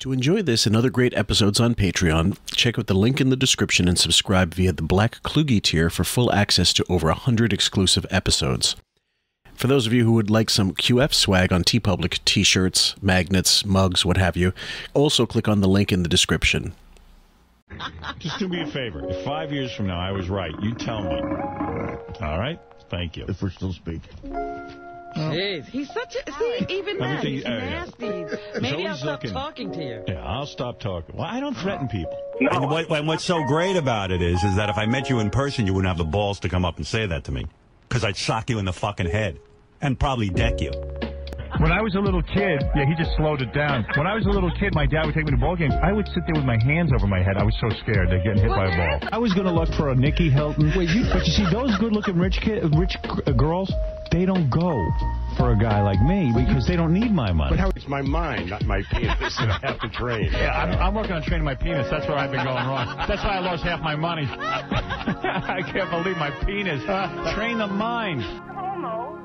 To enjoy this and other great episodes on Patreon, check out the link in the description and subscribe via the Black Klugge tier for full access to over 100 exclusive episodes. For those of you who would like some QF swag on TeePublic t-shirts, magnets, mugs, what have you, also click on the link in the description. Just do me a favor. If five years from now I was right, you tell me. All right? Thank you. If we're still speaking. Oh. Jeez, he's such a, see, even Let that, think- he's oh, yeah. nasty. He's Maybe I'll stop looking. talking to you. Yeah, I'll stop talking. Well, I don't threaten people. And, what, and what's so great about it is, is that if I met you in person, you wouldn't have the balls to come up and say that to me. Because I'd sock you in the fucking head. And probably deck you. When I was a little kid, yeah, he just slowed it down. When I was a little kid, my dad would take me to ball games. I would sit there with my hands over my head. I was so scared of getting hit by a ball. I was going to look for a Nicky Hilton. Wait, you, but you see, those good-looking rich kid, rich uh, girls, they don't go for a guy like me because they don't need my money. But It's my mind, not my penis that I have to train. Yeah, I'm, I'm working on training my penis. That's where I've been going wrong. That's why I lost half my money. I can't believe my penis. Train the mind. homo,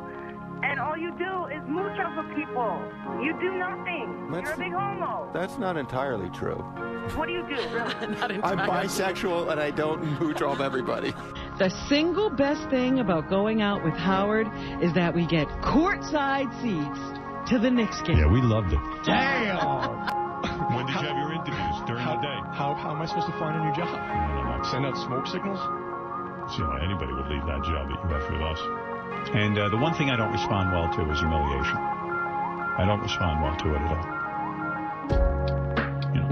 and all you do is mooch off of people. You do nothing. That's- You're a big homo. That's not entirely true. What do you do, really? Not entirely. I'm bisexual and I don't mooch off everybody. The single best thing about going out with Howard is that we get courtside seats to the Knicks game. Yeah, we loved it. Damn! When did you have your interviews? During the day? How, how am I supposed to find a new job? Send out smoke signals? You know, anybody would leave that job that you left with us. And uh, the one thing I don't respond well to is humiliation. I don't respond well to it at all. You know,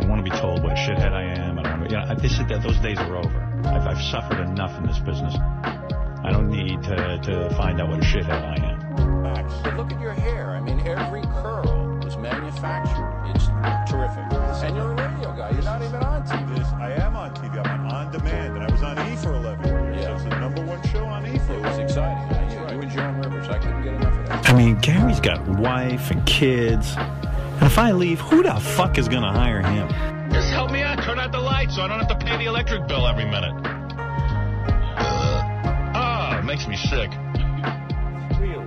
I want to be told what a shithead I am. I don't want to, you know, this is, that those days are over. I've, I've suffered enough in this business. I don't need to, to find out what a shithead I am. But look at your hair. I mean, every curl was manufactured. It's terrific. And you're a radio guy. You're not even on TV. I mean, Gary's got wife and kids. And if I leave, who the fuck is going to hire him? Just help me out. Turn out the lights so I don't have to pay the electric bill every minute. Ah, it makes me sick. real.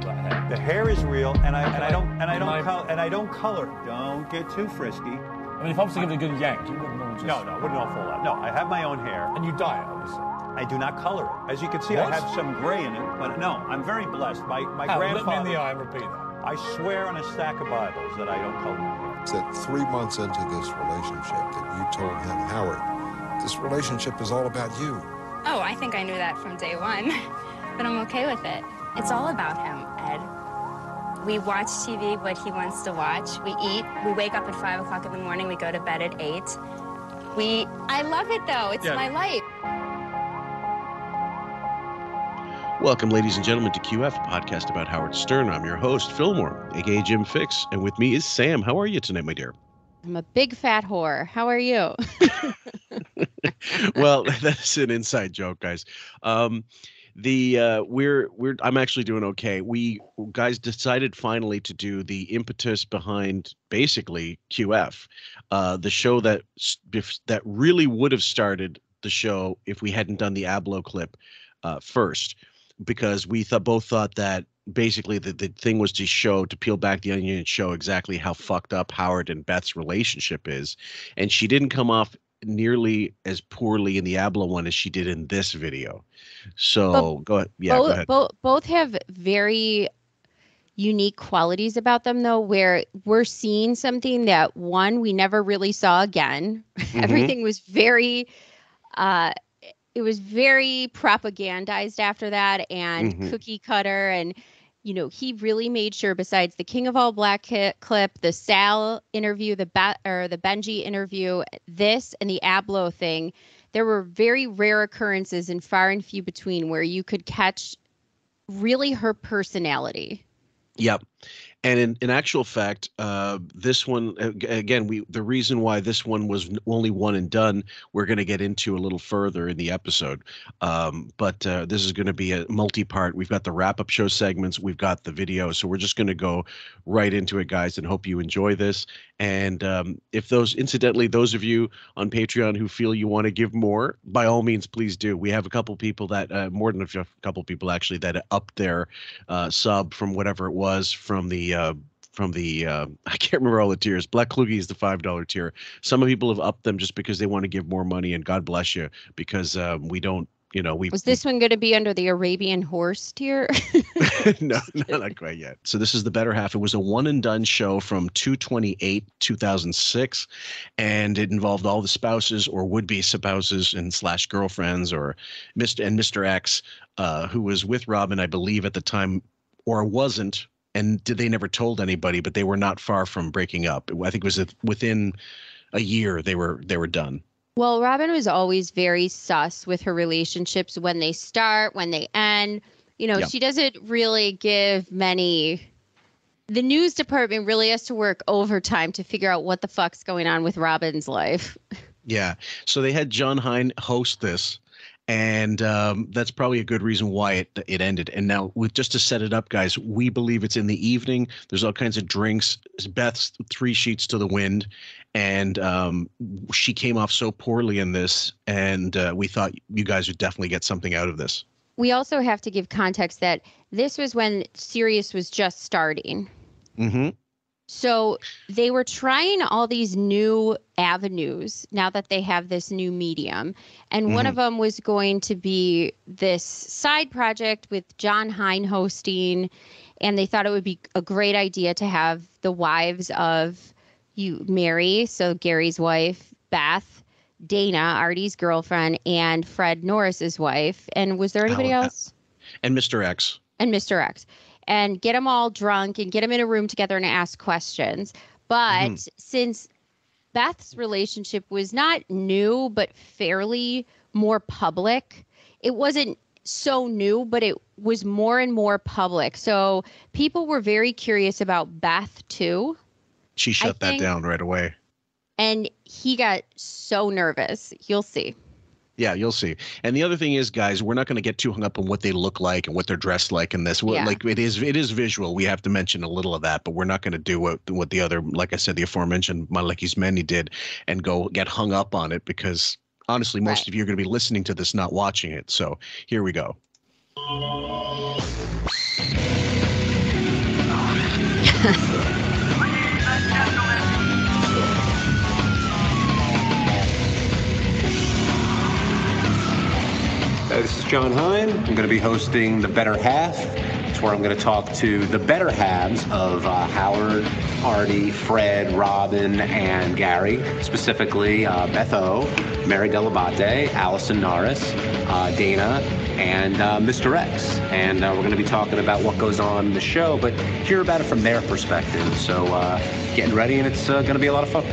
The hair is real, and I and I don't and I don't col- and I don't color. Don't get too frisky. I mean, if I was to give it a good yank, you wouldn't know just... No, no, wouldn't all fall out. No, I have my own hair. And you dye it, obviously. I do not color it. As you can see, What? I have some gray in it, but no, I'm very blessed. My my Howard, grandfather. Look me in the eye and repeat that. I swear on a stack of Bibles that I don't color my hair. that three months into this relationship that you told him, Howard, this relationship is all about you. Oh, I think I knew that from day one, but I'm okay with it. It's all about him, Ed. We watch TV, what he wants to watch. We eat. We wake up at 5 o'clock in the morning. We go to bed at 8. We. I love it, though. It's Yeah. my life. Welcome, ladies and gentlemen, to QF, a podcast about Howard Stern. I'm your host, Fillmore, aka Jim Fixx, and with me is Sam. How are you tonight, my dear? I'm a big fat whore. How are you? well, that's an inside joke, guys. Um, the uh, we're we're I'm actually doing okay. We guys decided finally to do the impetus behind basically QF, uh, the show that that really would have started the show if we hadn't done the Ablo clip uh, first, because we thought both thought that basically the, the thing was to show to peel back the onion and show exactly how fucked up Howard and Beth's relationship is, and she didn't come off nearly as poorly in the Abla one as she did in this video. So go ahead. Yeah, both, go ahead. both both have very unique qualities about them though where we're seeing something that one we never really saw again Mhm. everything was very uh it was very propagandized after that and Mhm. cookie cutter and you know he really made sure besides the king of all black clip the sal interview the ba- or the benji interview this and the ablo thing there were very rare occurrences and far and few between where you could catch really her personality Yep. And in, in actual fact, uh, this one again, we the reason why this one was only one and done, we're going to get into a little further in the episode. Um, but uh, this is going to be a multi-part. We've got the wrap-up show segments, we've got the video, so we're just going to go right into it, guys, and hope you enjoy this. And um, if those, incidentally, those of you on Patreon who feel you want to give more, by all means, please do. We have a couple people that, uh, more than a couple people actually, that upped their uh, sub from whatever it was from the uh, from the uh, I can't remember all the tiers. Black Klugge is the five dollar tier. Some of people have upped them just because they want to give more money, and God bless you because um, we don't. You know, we Was this one going to be under the Arabian horse tier? no, no, not quite yet. So this is the better half. It was a one and done show from 228 2006, and it involved all the spouses or would be spouses and slash girlfriends or Mr. and Mr. X, uh, who was with Robin, I believe, at the time, or wasn't. And did they never told anybody, but they were not far from breaking up. I think it was within a year they were they were done. Well, Robin was always very sus with her relationships when they start, when they end. You know, she doesn't really give many. The news department really has to work overtime to figure out what the fuck's going on with Robin's life. Yeah. So they had Jon Hein host this, and um, that's probably a good reason why it it ended. And now, with just to set it up, guys, we believe it's in the evening. There's all kinds of drinks. Beth's three sheets to the wind, and um, she came off so poorly in this, and uh, we thought you guys would definitely get something out of this. We also have to give context that this was when Sirius was just starting. Mm-hmm. So they were trying all these new avenues now that they have this new medium. And one Mhm. of them was going to be this side project with Jon Hein hosting. And they thought it would be a great idea to have the wives of you, Mary, so Gary's wife, Beth, Dana, Artie's girlfriend, and Fred Norris's wife. And was there anybody Alan- else? And Mr. X. and Mr. X and get them all drunk and get them in a room together and ask questions. But Mhm. since Beth's relationship was not new, but fairly more public, it wasn't so new, but it was more and more public. So people were very curious about Beth too. She shut that think- down right away. And he got so nervous. You'll see. Yeah, you'll see. And the other thing is, guys, we're not going to get too hung up on what they look like and what they're dressed like in this. Well, Yeah. Like it is, it is visual. We have to mention a little of that, but we're not going to do what what the other, like I said, the aforementioned Malekis Meni did, and go get hung up on it because honestly, most of you are going to be listening to this, not watching it. So here we go. Uh, this is Jon Hein. I'm going to be hosting The Better Half. Where I'm going to talk to the better halves of uh, Howard, Artie, Fred, Robin, and Gary. Specifically, uh, Beth O, Mary Dell'Abate, Alison Norris, uh, Dana, and uh, Mr. X. And uh, we're going to be talking about what goes on in the show, but hear about it from their perspective. So uh, getting ready, and it's going to be a lot of fun.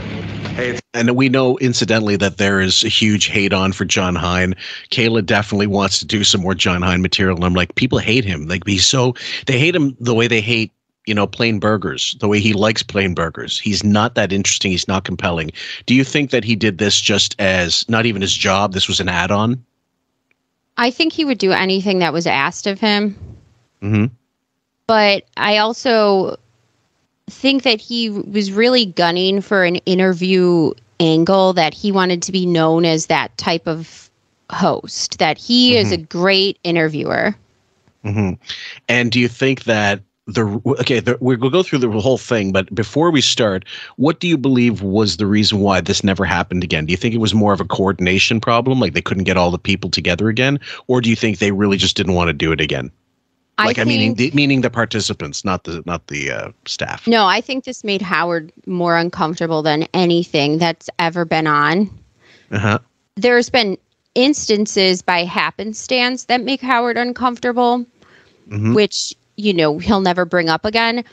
Hey, And we know, incidentally, that there is a huge hate on for Jon Hein. Kayla definitely wants to do some more Jon Hein material, and I'm like, people hate him. Like he's so they hate him the way they hate you know plain burgers, the way he likes plain burgers. He's not that interesting. He's not compelling. Do you think that he did this just as not even his job? This was an add-on. I think he would do anything that was asked of him. Mm-hmm. but I also think that he was really gunning for an interview angle that he wanted to be known as that type of host that he is a great interviewer hmm And do you think that the okay? The, we'll go through the whole thing, but before we start, what do you believe was the reason why this never happened again? Do you think it was more of a coordination problem, like they couldn't get all the people together again, or do you think they really just didn't want to do it again? I Like I, mean, the, meaning the participants, not the not the uh, staff. no i think this made howard more uncomfortable than anything that's ever been on Uh huh. there's been instances by happenstance that make howard uncomfortable Mhm. which you know he'll never bring up again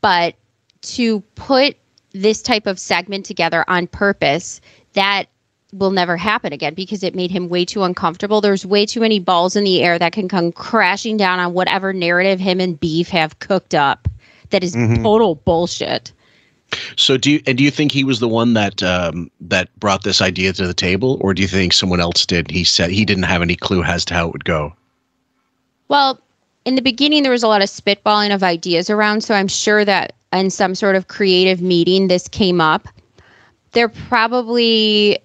but to put this type of segment together on purpose that will never happen again because it made him way too uncomfortable there's way too many balls in the air that can come crashing down on whatever narrative him and beef have cooked up that is Mhm. total bullshit So do you and do you think he was the one that um, that brought this idea to the table, or do you think someone else did? He said he didn't have any clue as to how it would go. Well, in the beginning, there was a lot of spitballing of ideas around, so I'm sure that in some sort of creative meeting, this came up. There probably,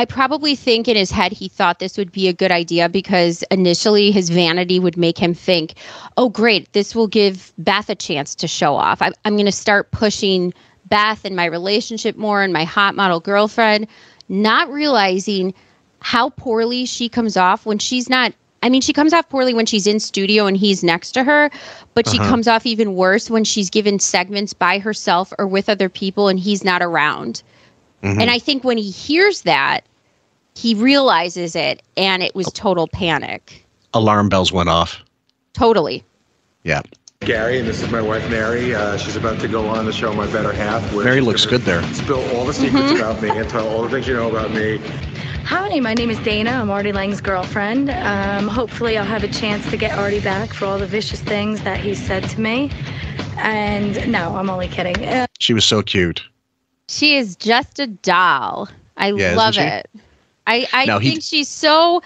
I probably think in his head he thought this would be a good idea because initially his vanity would make him think, oh, great, this will give Beth a chance to show off. I, I'm going to start pushing Beth and my relationship more and my hot model girlfriend, not realizing how poorly she comes off when she's not. I mean, she comes off poorly when she's in studio and he's next to her, but she Uh-huh. comes off even worse when she's given segments by herself or with other people and he's not around. Mhm. And I think when he hears that, he realizes it and it was total panic. Alarm bells went off. Totally. Yeah. Gary, and this is my wife Mary. Uh, she's about to go on the show My Better Half. where Mary looks good there. Spill all the secrets Mhm. about me and tell all the things you know about me. Howdy, my name is Dana. I'm Artie Lange's girlfriend. Um, hopefully, I'll have a chance to get Artie back for all the vicious things that he said to me. And no, I'm only kidding. Uh, She was so cute. She is just a doll. I Yeah, isn't love she? It. I, I Now, he- think she's so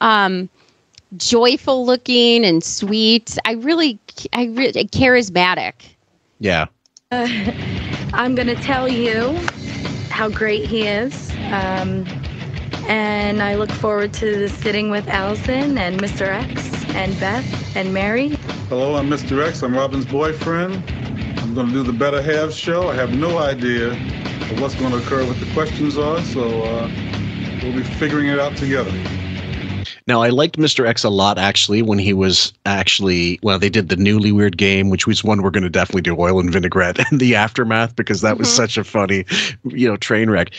um, joyful looking and sweet. I really, I really charismatic. Yeah. I'm going to tell you how great he is. Um, and I look forward to sitting with Alison and Mr. X and Beth and Mary. Hello, I'm Mr. X. I'm Robin's boyfriend. I'm going to do the Better Halves show. I have no idea what's going to occur, what the questions are, so uh, we'll be figuring it out together. Now I liked Mr. X a lot actually when he was actually well they did the newly weird game which was one we're going to definitely do oil and vinaigrette and the aftermath because that was Mhm. such a funny you know train wreck.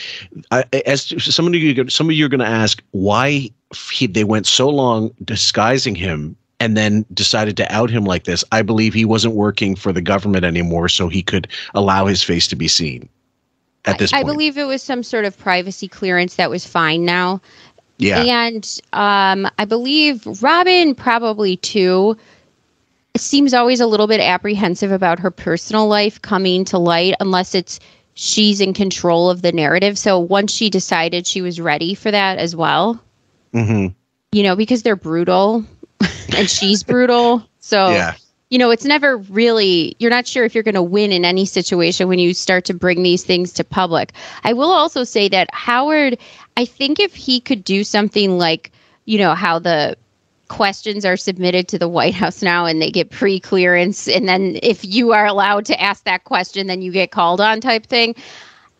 I, as some of you some of you are going to ask why he, they went so long disguising him and then decided to out him like this. I believe he wasn't working for the government anymore so he could allow his face to be seen at this I point. believe it was some sort of privacy clearance that was fine now. Yeah. And um, I believe Robin probably too seems always a little bit apprehensive about her personal life coming to light unless it's she's in control of the narrative. So once she decided she was ready for that as well, Mhm. you know, because they're brutal and she's brutal. So Yeah. You know, it's never really, you're not sure if you're going to win in any situation when you start to bring these things to public. I will also say that Howard, I think if he could do something like, you know, how the questions are submitted to the White House now and they get pre clearance, and then if you are allowed to ask that question, then you get called on type thing.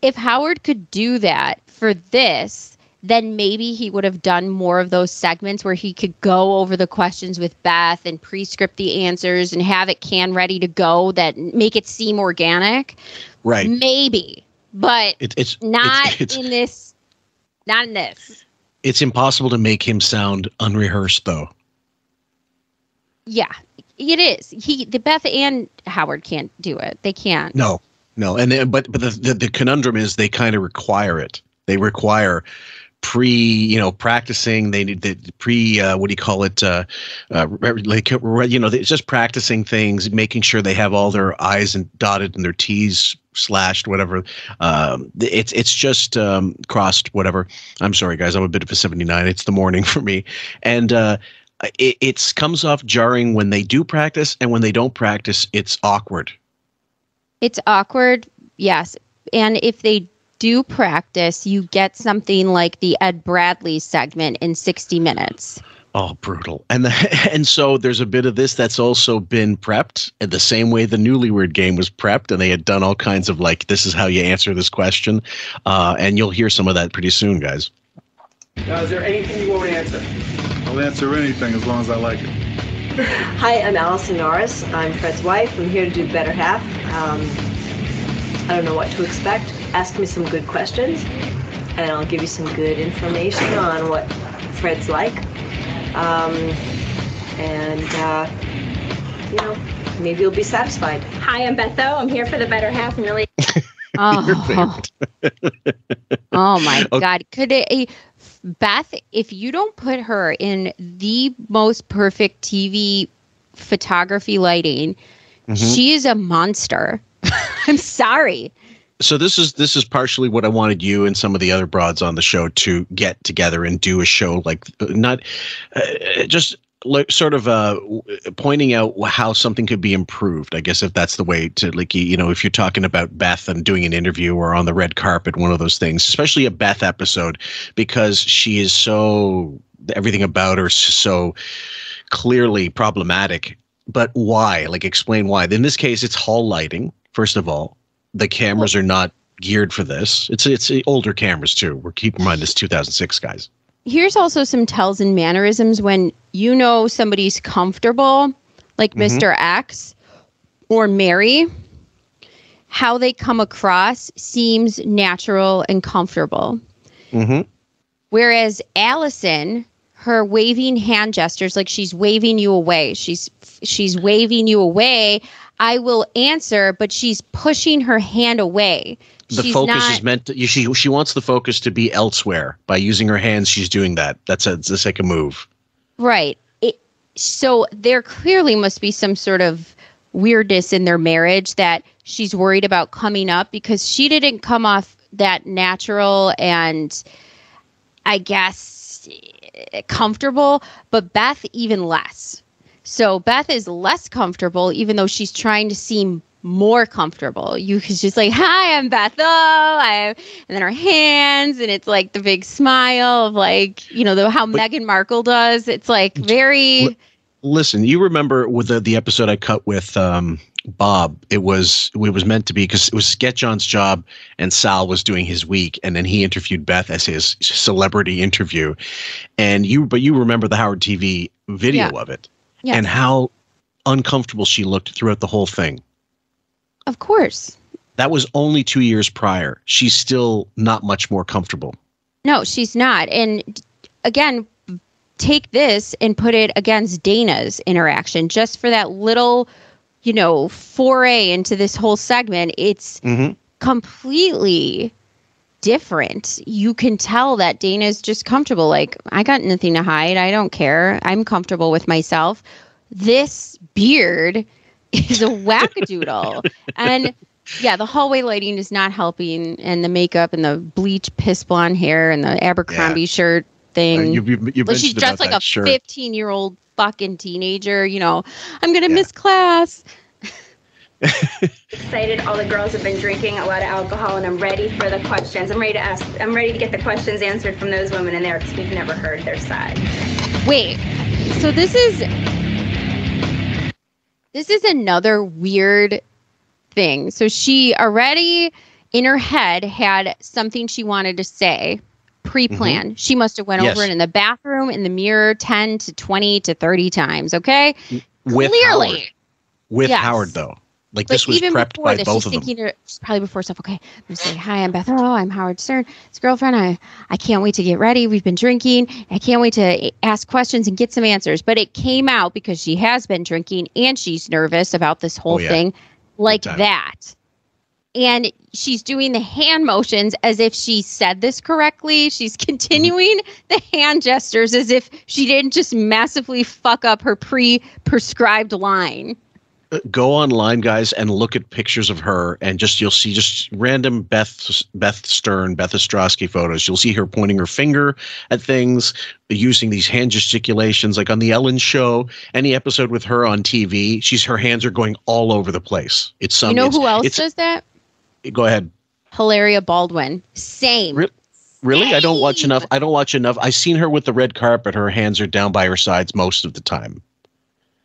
If Howard could do that for this, then maybe he would have done more of those segments where he could go over the questions with Beth and pre-script the answers and have it can ready to go that make it seem organic. Right. Maybe, but It, it's not it's, it's, in this. Not in this. it's impossible to make him sound unrehearsed though. Yeah, it is. He, the Beth and Howard can't do it. They can't. No, no, and then, but but the, the the conundrum is they kind of require it. They require pre, you know, practicing. They need the pre, uh, what do you call it? Uh, uh, like you know, just practicing things, making sure they have all their I's and dotted and their T's slashed, whatever. Um, it's it's just um, crossed, whatever. I'm sorry, guys. I'm a bit of a 79. It's the morning for me, and. uh it it's comes off jarring when they do practice and when they don't practice it's awkward It's awkward, yes. And if they do practice, you get something like the Ed Bradley segment in 60 minutes. Oh, brutal. And the, and so there's a bit of this that's also been prepped in the same way the newly weird game was prepped, and they had done all kinds of like, this is how you answer this question, uh, and you'll hear some of that pretty soon, guys. Now, is there anything you won't answer? I'll answer anything as long as I like it. Hi, I'm Alison Norris. I'm Fred's wife. I'm here to do Better Half. Um, I don't know what to expect. Ask me some good questions, and I'll give you some good information on what Fred's like. Um, and, uh, you know, maybe you'll be satisfied. Hi, I'm Betho. I'm here for the better half and really. Oh, oh my Okay. God. Could it, Beth, if you don't put her in the most perfect TV photography lighting, Mhm. she is a monster. I'm sorry. So this is this is partially what I wanted you and some of the other broads on the show to get together and do a show like not uh, just like sort of uh pointing out how something could be improved i guess if that's the way to like you know if you're talking about beth and doing an interview or on the red carpet one of those things especially a beth episode because she is so everything about her is so clearly problematic. But why? Like explain why. In this case it's hall lighting first of all the cameras are not geared for this it's it's older cameras too we're keeping in mind this 2006 guys Here's also some tells and mannerisms when you know somebody's comfortable, like Mhm. Mr. X or Mary. How they come across seems natural and comfortable. mm-hmm Whereas Alison, her waving hand gestures, like she's waving you away. She's she's waving you away. I will answer, but she's pushing her hand away. the she's focus not, is meant to, she she wants the focus to be elsewhere by using her hands she's doing that that's a like a move Right. It, so there clearly must be some sort of weirdness in their marriage that she's worried about coming up because she didn't come off that natural and I guess comfortable, but Beth even less. So Beth is less comfortable even though she's trying to seem more comfortable. You she's just like, "Hi, I'm Beth." Oh, I and then her hands and it's like the big smile of like, you know, the how Meghan Markle does. It's like very listen you remember with the, the episode i cut with um bob it was it was meant to be because it was get john's job and sal was doing his week and then he interviewed beth as his celebrity interview and you but you remember the howard tv video Yeah. of it Yes. and how uncomfortable she looked throughout the whole thing Of course. that was only two years prior she's still not much more comfortable No, she's not. And again, take this and put it against Dana's interaction just for that little, you know, foray into this whole segment. It's mm-hmm. completely different. You can tell that Dana's just comfortable. Like, I got nothing to hide. I don't care. I'm comfortable with myself. This beard is a wackadoodle. and yeah, the hallway lighting is not helping, and the makeup and the bleach piss blonde hair and the Abercrombie shirt thing. Uh, you- you- you she's dressed like a 15 year old fucking teenager. You know, I'm gonna miss class. Excited. All the girls have been drinking a lot of alcohol, and I'm ready for the questions. I'm ready to ask. I'm ready to get the questions answered from those women in there because we've never heard their side. Wait, so this is this is another weird thing. So she already in her head had something she wanted to say pre-planned. Mm-hmm. She must have went Yes. over it in the bathroom, in the mirror, ten to twenty to thirty times. Okay, with clearly. howard with Yes. howard though like But this was prepped before by this, both of them she's probably before stuff. Okay, I'm gonna say hi. I'm Beth. Oh, I'm Howard Stern. His girlfriend. I I can't wait to get ready. We've been drinking. I can't wait to ask questions and get some answers. But it came out because she has been drinking and she's nervous about this whole Oh, yeah. thing, like that. And she's doing the hand motions as if she said this correctly. She's mm-hmm. continuing the hand gestures as if she didn't just massively fuck up her pre-prescribed line. Go online guys and look at pictures of her and just you'll see just random beth beth stern beth ostrowski photos. You'll see her pointing her finger at things using these hand gesticulations. Like on the ellen show any episode with her on tv she's her hands are going all over the place. It's some you know who else does that? go ahead. Hilaria Baldwin. Same. Re- really? I don't watch enough i don't watch enough. I've seen her with the red carpet. Her hands are down by her sides most of the time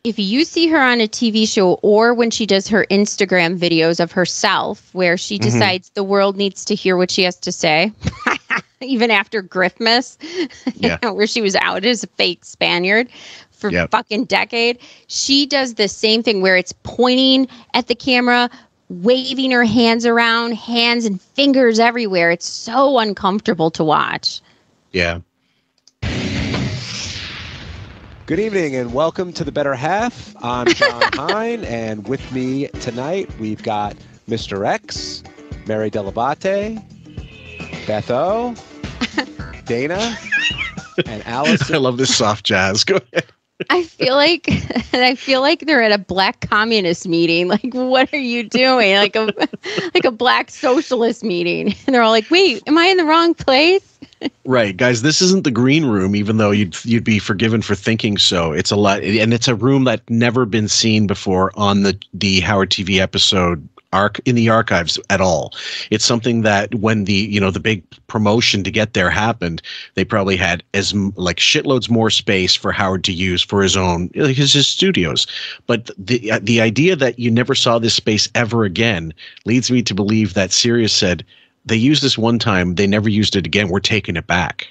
If you see her on a TV show or when she does her Instagram videos of herself, where she Mhm. decides the world needs to hear what she has to say, even after Griffmas, Yeah. where she was out as a fake Spaniard for Yep. fucking decade, she does the same thing where it's pointing at the camera, waving her hands around, hands and fingers everywhere. It's so uncomfortable to watch. yeah Good evening and welcome to the Better Half. I'm Jon Hein, and with me tonight we've got Mr. X, Mary Dell'Abate, Beth O, Dana, and Alison. i love this soft jazz go ahead I feel like I feel like they're at a black communist meeting. Like, what are you doing? Like a like a black socialist meeting. And they're all like, "Wait, am I in the wrong place?" Right, guys, this isn't the green room, even though you'd you'd be forgiven for thinking so. It's a lot, and it's a room that never been seen before on the the Howard TV episode arc in the archives at all. It's something that when the you know the big promotion to get there happened, they probably had as like shitloads more space for Howard to use for his own his, his studios. But the the idea that you never saw this space ever again leads me to believe that Sirius said they used this one time, they never used it again. We're taking it back.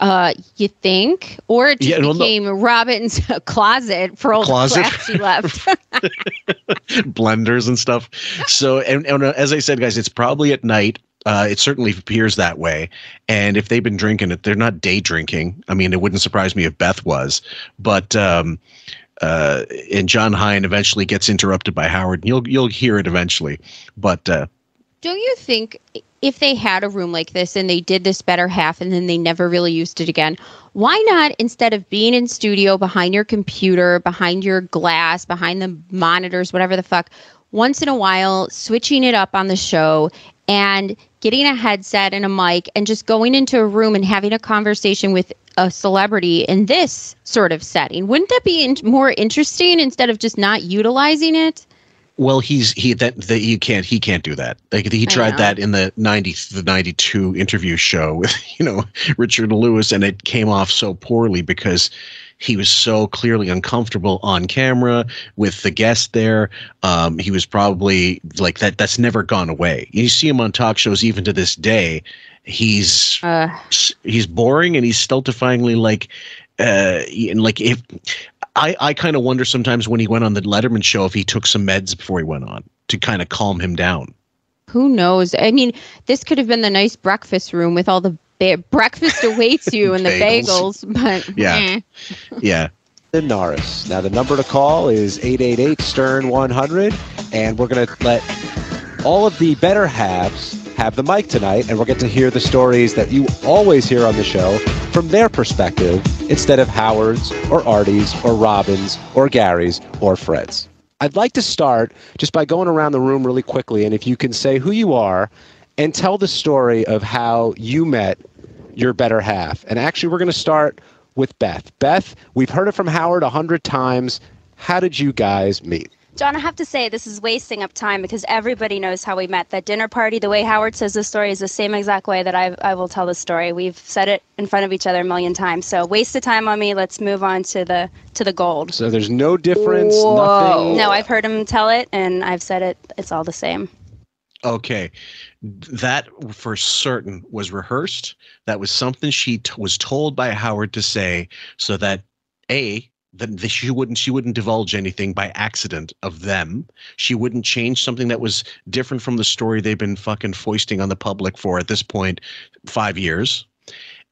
Uh, you think, or it just Yeah, well, no. became Robin's closet for all Closet. the she left. blenders and stuff. So, and, and uh, as I said, guys, it's probably at night. Uh, it certainly appears that way. And if they've been drinking it, they're not day drinking. I mean, it wouldn't surprise me if Beth was. But um, uh, and Jon Hein eventually gets interrupted by Howard. And You'll you'll hear it eventually. But uh, Don't you think if they had a room like this and they did this better half and then they never really used it again, why not instead of being in studio behind your computer, behind your glass, behind the monitors, whatever the fuck, once in a while switching it up on the show and getting a headset and a mic and just going into a room and having a conversation with a celebrity in this sort of setting? Wouldn't that be in- more interesting instead of just not utilizing it? Well, he's he that that he can't he can't do that. Like he tried that in the ninety the ninety two interview show with you know Richard Lewis, and it came off so poorly because he was so clearly uncomfortable on camera with the guest there. Um, he was probably like that. That's never gone away. You see him on talk shows even to this day. He's Uh, he's boring and he's stultifyingly like uh and like if I I kind of wonder sometimes when he went on the Letterman show if he took some meds before he went on to kind of calm him down. Who knows? I mean, this could have been the nice breakfast room with all the ba- breakfast awaits you and the Bagels. bagels, but Yeah. eh. Yeah. The Norris. Now, the number to call is 888 Stern 100, and we're going to let all of the better halves have the mic tonight, and we'll get to hear the stories that you always hear on the show from their perspective instead of Howard's or Artie's or Robin's or Gary's or Fred's. I'd like to start just by going around the room really quickly, and if you can say who you are and tell the story of how you met your better half. And actually, we're going to start with Beth. Beth, we've heard it from Howard a hundred times. How did you guys meet? Jon, I have to say this is wasting up time because everybody knows how we met. That dinner party, the way Howard says the story is the same exact way that I, I will tell the story. We've said it in front of each other a million times. So waste of time on me. Let's move on to the to the gold. So there's no difference, nothing. No, I've heard him tell it, and I've said it. It's all the same. Okay. That for certain was rehearsed. That was something she t- was told by Howard to say so that A, that she wouldn't she wouldn't divulge anything by accident of them. She wouldn't change something that was different from the story they've been fucking foisting on the public for at this point 5 years.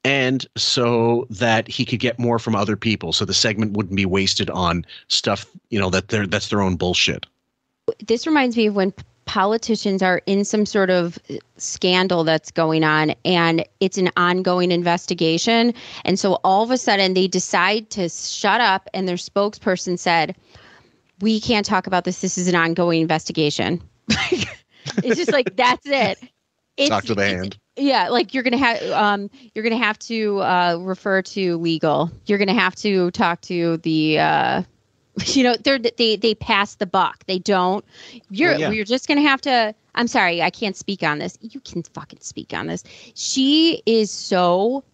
And so that he could get more from other people so the segment wouldn't be wasted on stuff, you know, that they're that's their own bullshit. this reminds me of when politicians are in some sort of scandal that's going on and it's an ongoing investigation. And so all of a sudden they decide to shut up and their spokesperson said we can't talk about this. This is an ongoing investigation. It's just like that's it. It's, Talk to the hand. yeah like you're gonna have um you're gonna have to uh refer to legal. You're gonna have to talk to the uh you know they're they they pass the buck they don't you're Well, yeah. you're just gonna have to i'm sorry i can't speak on this you can fucking speak on this she is so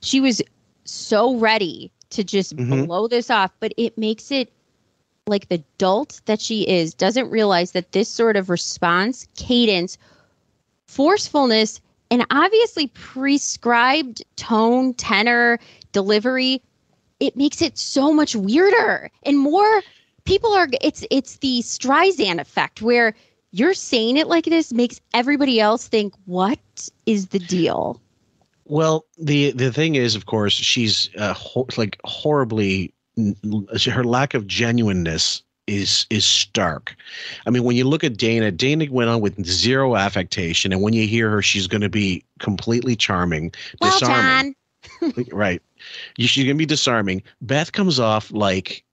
she was so ready to just Mhm. blow this off but it makes it like the dolt that she is doesn't realize that this sort of response cadence forcefulness and obviously prescribed tone tenor delivery it makes it so much weirder and more people are it's it's the Streisand effect where you're saying it like this makes everybody else think what is the deal Well, the the thing is, of course, she's uh, ho- like horribly. Her lack of genuineness is is stark. I mean, when you look at Dana, Dana went on with zero affectation, and when you hear her, she's going to be completely charming, well disarming. john right. You- She's going to be disarming. Beth comes off like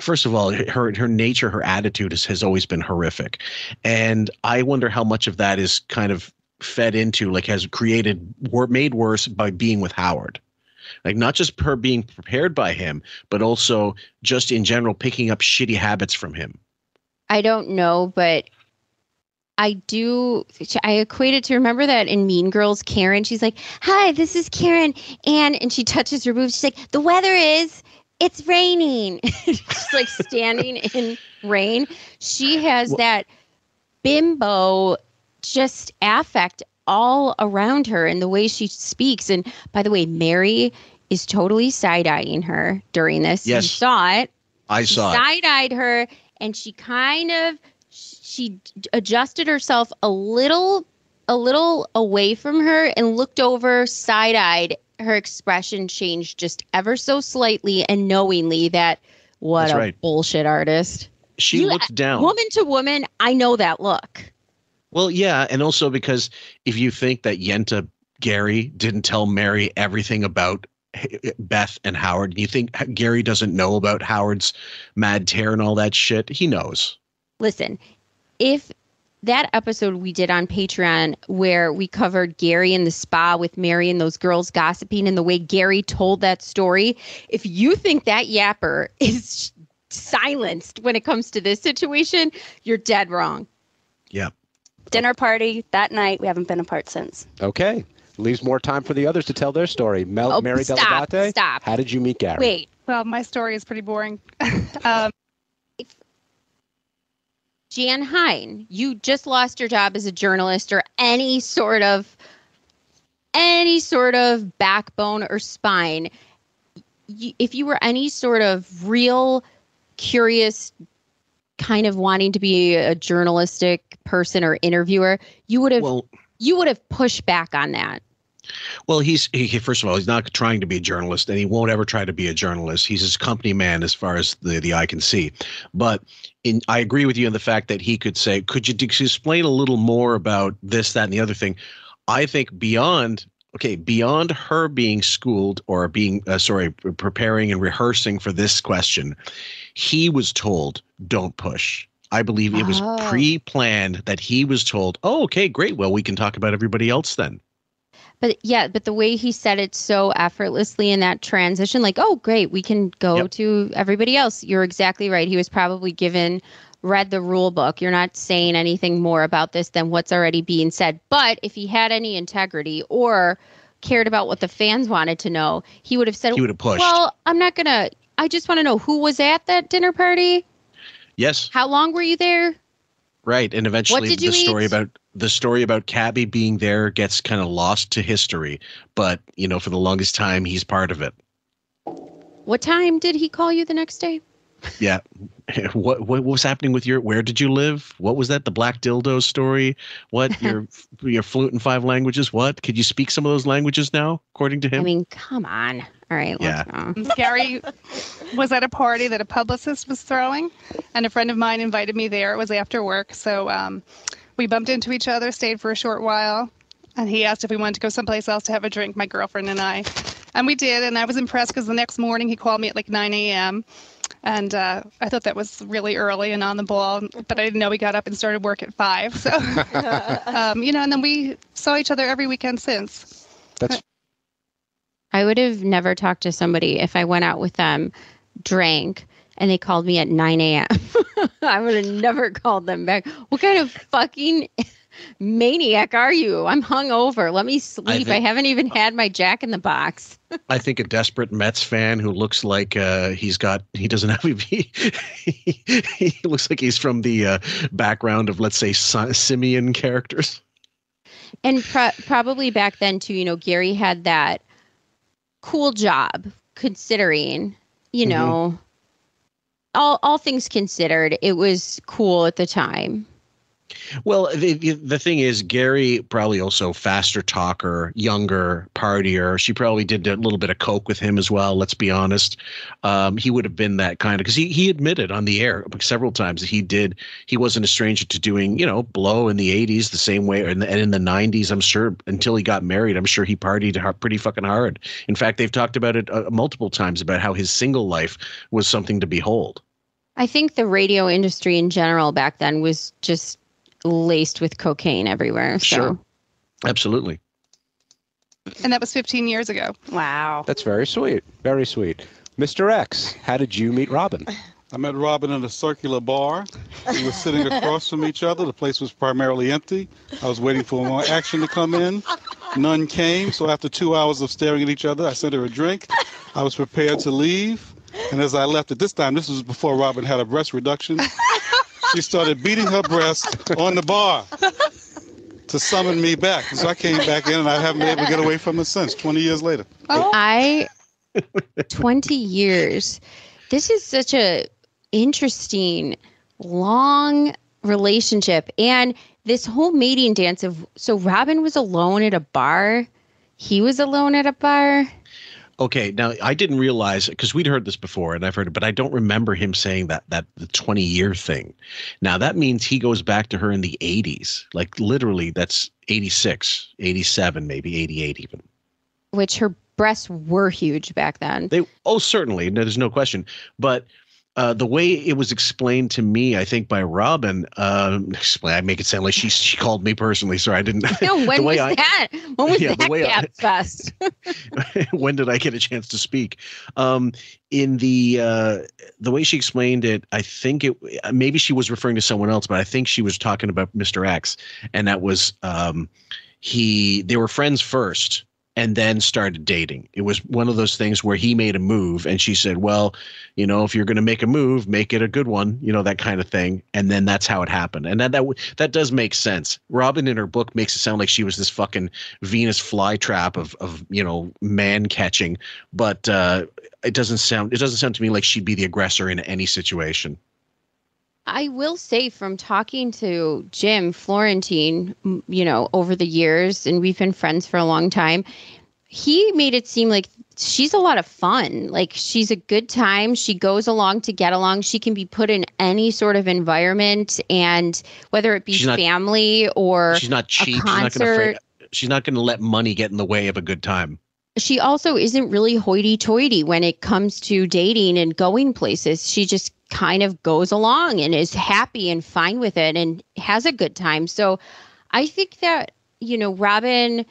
first of all her her nature her attitude has, has always been horrific and i wonder how much of that is kind of fed into, like has created or made worse by being with Howard. Like not just her being prepared by him, but also just in general picking up shitty habits from him. I don't know, but I do. I equate it to remember that in Mean Girls, Karen. She's like, "Hi, this is Karen," and and she touches her boobs. She's like, "The weather is." It's raining. she's like standing in rain. She has that bimbo just affect all around her and the way she speaks. And by the way, Mary is totally side eyeing her during this. You Yes. saw it. I She saw it. side eyed her and she kind of she adjusted herself a little a little away from her and looked over side eyed. Her expression changed just ever so slightly and knowingly that what That's a right. bullshit artist. She You- looked uh, down. Woman to woman, I know that look. Well, yeah, and also because if you think that Yenta Gary didn't tell Mary everything about eh, eh, Beth and Howard, you think Gary doesn't know about Howard's mad tear and all that shit? He knows. Listen, if that episode we did on Patreon where we covered Gary in the spa with Mary and those girls gossiping and the way Gary told that story, if you think that yapper is silenced when it comes to this situation, you're dead wrong. Yeah. Dinner party that night. We haven't been apart since. Okay. Leaves more time for the others to tell their story. Mel, Oh, Mary stop, Delegate, stop. how did you meet Gary? Wait. Well, my story is pretty boring. um, Jon Hein, you just lost your job as a journalist or any sort of any sort of backbone or spine. If you were any sort of real curious kind of wanting to be a journalistic person or interviewer, you would have you would have pushed back on that. Well, he's he, first of all, he's not trying to be a journalist, and he won't ever try to be a journalist. He's his company man, as far as the the eye can see. But in, I agree with you in the fact that he could say, "Could you explain a little more about this, that, and the other thing?" I think beyond okay, beyond her being schooled or being uh, sorry, preparing and rehearsing for this question, he was told, "Don't push." I believe it was Oh. pre-planned that he was told, "Oh, okay, great. Well, we can talk about everybody else then." But yeah, but the way he said it so effortlessly in that transition, like, oh, great, we can go to everybody else. You're exactly right. He was probably given, read the rule book. You're not saying anything more about this than what's already being said. But if he had any integrity or cared about what the fans wanted to know, he would have said, He would have pushed. Well, I'm not going to, I just want to know who was at that dinner party. Yes. How long were you there? Right, and eventually the story eat? about the story about Cabby being there gets kind of lost to history, but you know, for the longest time, he's part of it. What time did he call you the next day? Yeah. What what was happening with your? Where did you live? What was that? The black dildo story? What your your fluent in five languages? What? Could you speak some of those languages now? According to him. I mean, come on. All right. Yeah. let's go. Gary was at a party that a publicist was throwing, and a friend of mine invited me there. It was after work, so um, we bumped into each other, stayed for a short while, and he asked if we wanted to go someplace else to have a drink, my girlfriend and I. And we did, and I was impressed because the next morning he called me at like 9 a.m. And uh, I thought that was really early and on the ball, but I didn't know he got up and started work at five. So, um, you know, and then we saw each other every weekend since. That's I would have never talked to somebody if I went out with them, drank, and they called me at 9 a.m. I would have never called them back. What kind of fucking maniac are you? I'm hungover. Let me sleep. I, think- haven't even had my Jack in the Box. I think a desperate Mets fan who looks like uh, he's got he doesn't have he, he looks like he's from the uh, background of let's say simian characters. And pro- probably back then too, you know, Gary had that cool job considering, you Mhm. know, all all things considered, it was cool at the time. Well, the, the thing is, Gary probably also faster talker, younger partier. She probably did a little bit of coke with him as well. Let's be honest. Um, he would have been that kind of because he he admitted on the air several times that he did. He wasn't a stranger to doing you know blow in the '80s the same way, and, and in the '90s. I'm sure until he got married, I'm sure he partied pretty fucking hard. In fact, they've talked about it uh, multiple times about how his single life was something to behold. I think the radio industry in general back then was just laced with cocaine everywhere. So Sure. Absolutely. And that was 15 years ago. Wow. That's very sweet. Very sweet. Mr. X, how did you meet Robin? I met Robin in a circular bar. We were sitting across from each other. The place was primarily empty. I was waiting for more action to come in. None came. So after two hours of staring at each other, I sent her a drink. I was prepared to leave. And as I left at this time, this was before Robin had a breast reduction, she started beating her breast on the bar to summon me back. So I came back in and I haven't been able to get away from it since, 20 years later. Oh. I 20 years. This is such a interesting long relationship and this whole mating dance of so Robin was alone at a bar. He was alone at a bar. Okay, now I didn't realize because we'd heard this before and I've heard it, but I don't remember him saying that that the 20 year thing. Now that means he goes back to her in the 80s. Like literally that's 86, 87, maybe 88 even. which her breasts were huge back then. They oh certainly, no, there's no question. But uh, the way it was explained to me, I think by Robin, um, explain- I make it sound like she she called me personally. Sorry, I didn't. No, when was I- that? When was Yeah, the that way I- Fest? when did I get a chance to speak? Um, in the uh, the way she explained it, I think it maybe she was referring to someone else, but I think she was talking about Mr. X, and that was um, he. They were friends first, and then started dating. It was one of those things where he made a move, and she said, "Well, you know, if you're going to make a move, make it a good one," you know, that kind of thing. And then that's how it happened, and that that that does make sense. Robin in her book makes it sound like she was this fucking Venus flytrap of of you know man catching, but uh, it doesn't sound it doesn't sound to me like she'd be the aggressor in any situation. I will say from talking to Jim Florentine, you know, over the years, and we've been friends for a long time, he made it seem like she's a lot of fun. Like she's a good time. She goes along to get along. She can be put in any sort of environment, and whether it be She's not- family or She's not a cheap. She's not going concert. She's not going to let money get in the way of a good time. She also isn't really hoity-toity when it comes to dating and going places. She just kind of goes along and is happy and fine with it and has a good time. So I think that, you know, Robin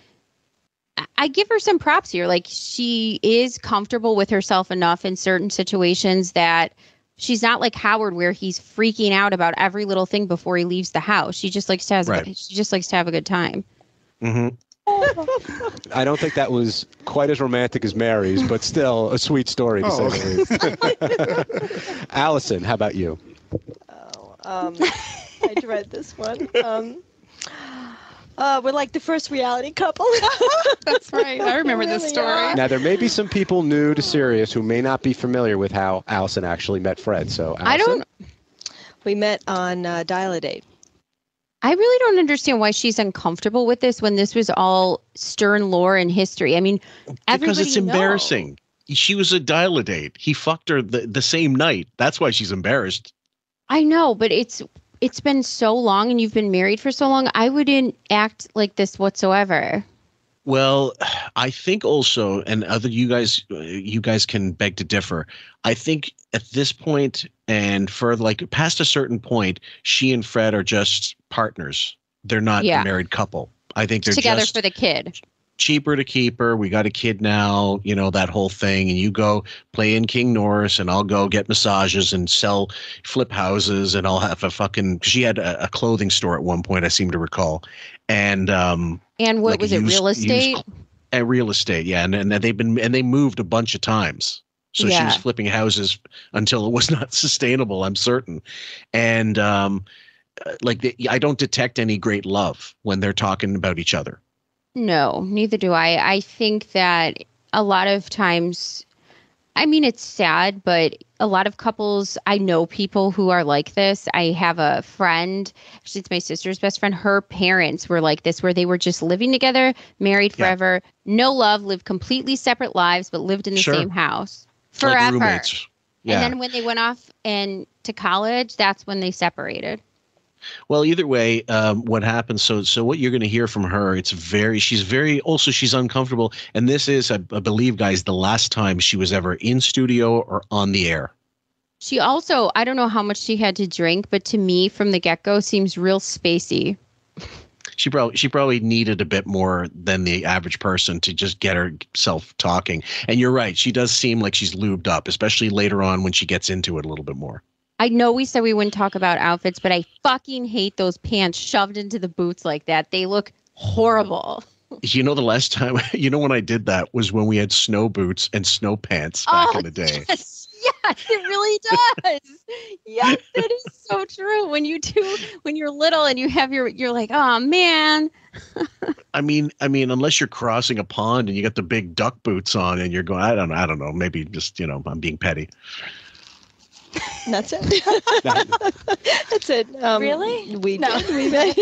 I- give her some props here. Like she is comfortable with herself enough in certain situations that she's not like Howard where he's freaking out about every little thing before he leaves the house. She just likes to have Right. she just likes to have a good time. Mm-hmm. I don't think that was quite as romantic as Mary's, but still a sweet story to Oh, say the least. Alison, how about you? Oh, Um, I dread this one. Um, uh, we're like the first reality couple. That's right. I remember this story. are. Now there may be some people new to Sirius who may not be familiar with how Alison actually met Fred. So Alison, I don't We met on uh, Dial a Date. I really don't understand why she's uncomfortable with this when this was all stern lore and history. I mean, Because it's knows. embarrassing. She was a dial-a-date. He fucked her the, the same night. That's why she's embarrassed. I know, but it's it's been so long and you've been married for so long. I wouldn't act like this whatsoever. Well, I think also, and other you guys, you guys can beg to differ. I think at this point and for like past a certain point, she and Fred are just partners. They're not Yeah. a married couple. I think they're Together for the kid. cheaper to keep her. We got a kid now, you know, that whole thing. And you go play in King Norris and I'll go get massages and sell flip houses and I'll have a fucking, she had a, a clothing store at one point, I seem to recall. And, um, And what like was it, used- real used estate? and real estate, yeah, and and they've been and they moved a bunch of times. So she was flipping houses until it was not sustainable. I'm certain, and um, uh, like the, I don't detect any great love when they're talking about each other. No, neither do I. I think that a lot of times, I mean, it's sad, but a lot of couples, I know people who are like this. I have a friend, actually, it's my sister's best friend. Her parents were like this, where they were just living together, married Yeah. forever, no love, lived completely separate lives, but lived in the Sure. same house Like forever. roommates. Yeah. And then when they went off and to college, that's when they separated. Well, either way, um, what happens? So, so what you're going to hear from her? It's very. She's very. Also, she's uncomfortable, and this is, I, I believe, guys, the last time she was ever in studio or on the air. She also, I don't know how much she had to drink, but to me, from the get go, seems real spacey. She probably she probably needed a bit more than the average person to just get herself talking. And you're right, she does seem like she's lubed up, especially later on when she gets into it a little bit more. I know we said we wouldn't talk about outfits, but I fucking hate those pants shoved into the boots like that. They look horrible. You know, the last time, you know, when I did that was when we had snow boots and snow pants back oh, in the day. Yes, yes, it really does. yes, it is so true. When you do, when you're little and you have your, you're like, oh man. I mean, I mean, unless you're crossing a pond and you got the big duck boots on and you're going, I don't know, I don't know, maybe just, you know, I'm being petty. That's it. That's it. Um, Really? We No. did. We met.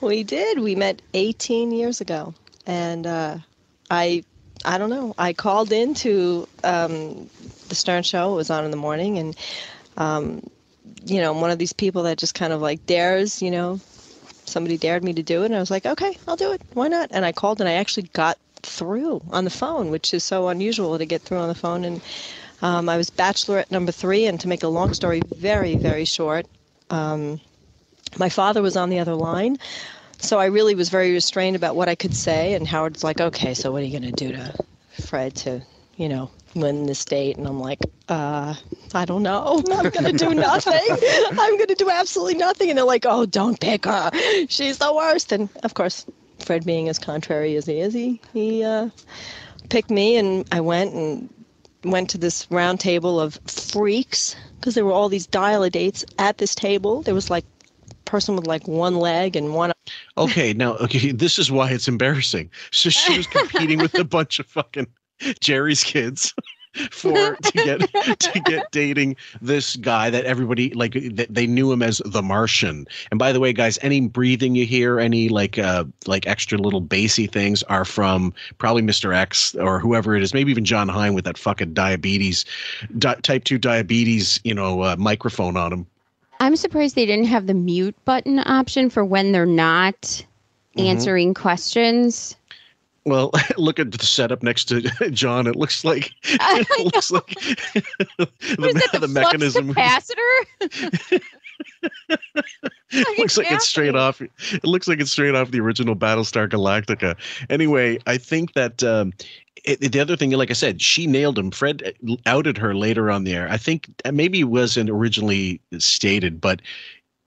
we did. We met 18 years ago, and uh, I, I don't know. I called into um, the Stern Show. It was on in the morning, and um, you know, I'm one of these people that just kind of like dares. You know, somebody dared me to do it, and I was like, okay, I'll do it. Why not? And I called, and I actually got through on the phone, which is so unusual to get through on the phone. And um, I was bachelorette number three, and to make a long story very, very short, um, my father was on the other line. So I really was very restrained about what I could say. And Howard's like, okay, so what are you going to do to Fred to, you know, win this date? And I'm like, uh, I don't know. I'm going to do nothing. I'm going to do absolutely nothing. And they're like, oh, don't pick her. She's the worst. And of course, Fred being as contrary as he is, he, he uh, picked me and I went and went to this round table of freaks because there were all these dial-a-dates at this table. There was like person with like one leg and one Okay, now, okay, this is why it's embarrassing. So she was competing with a bunch of fucking Jerry's kids for to get to get dating this guy that everybody like th- they knew him as the Martian. And by the way, guys, any breathing you hear, any like uh like extra little bassy things are from probably Mr. X or whoever it is, maybe even Jon Hein with that fucking diabetes, di- type two diabetes, you know, uh, microphone on him. I'm surprised they didn't have the mute button option for when they're not Mhm. answering questions. Well, look at the setup next to Jon. It looks like it looks like the, me- the mechanism. capacitor? it looks like it's straight off. It looks like it's straight off the original Battlestar Galactica. Anyway, I think that um, it, the other thing, like I said, she nailed him. Fred outed her later on the air. I think uh, maybe it wasn't originally stated, but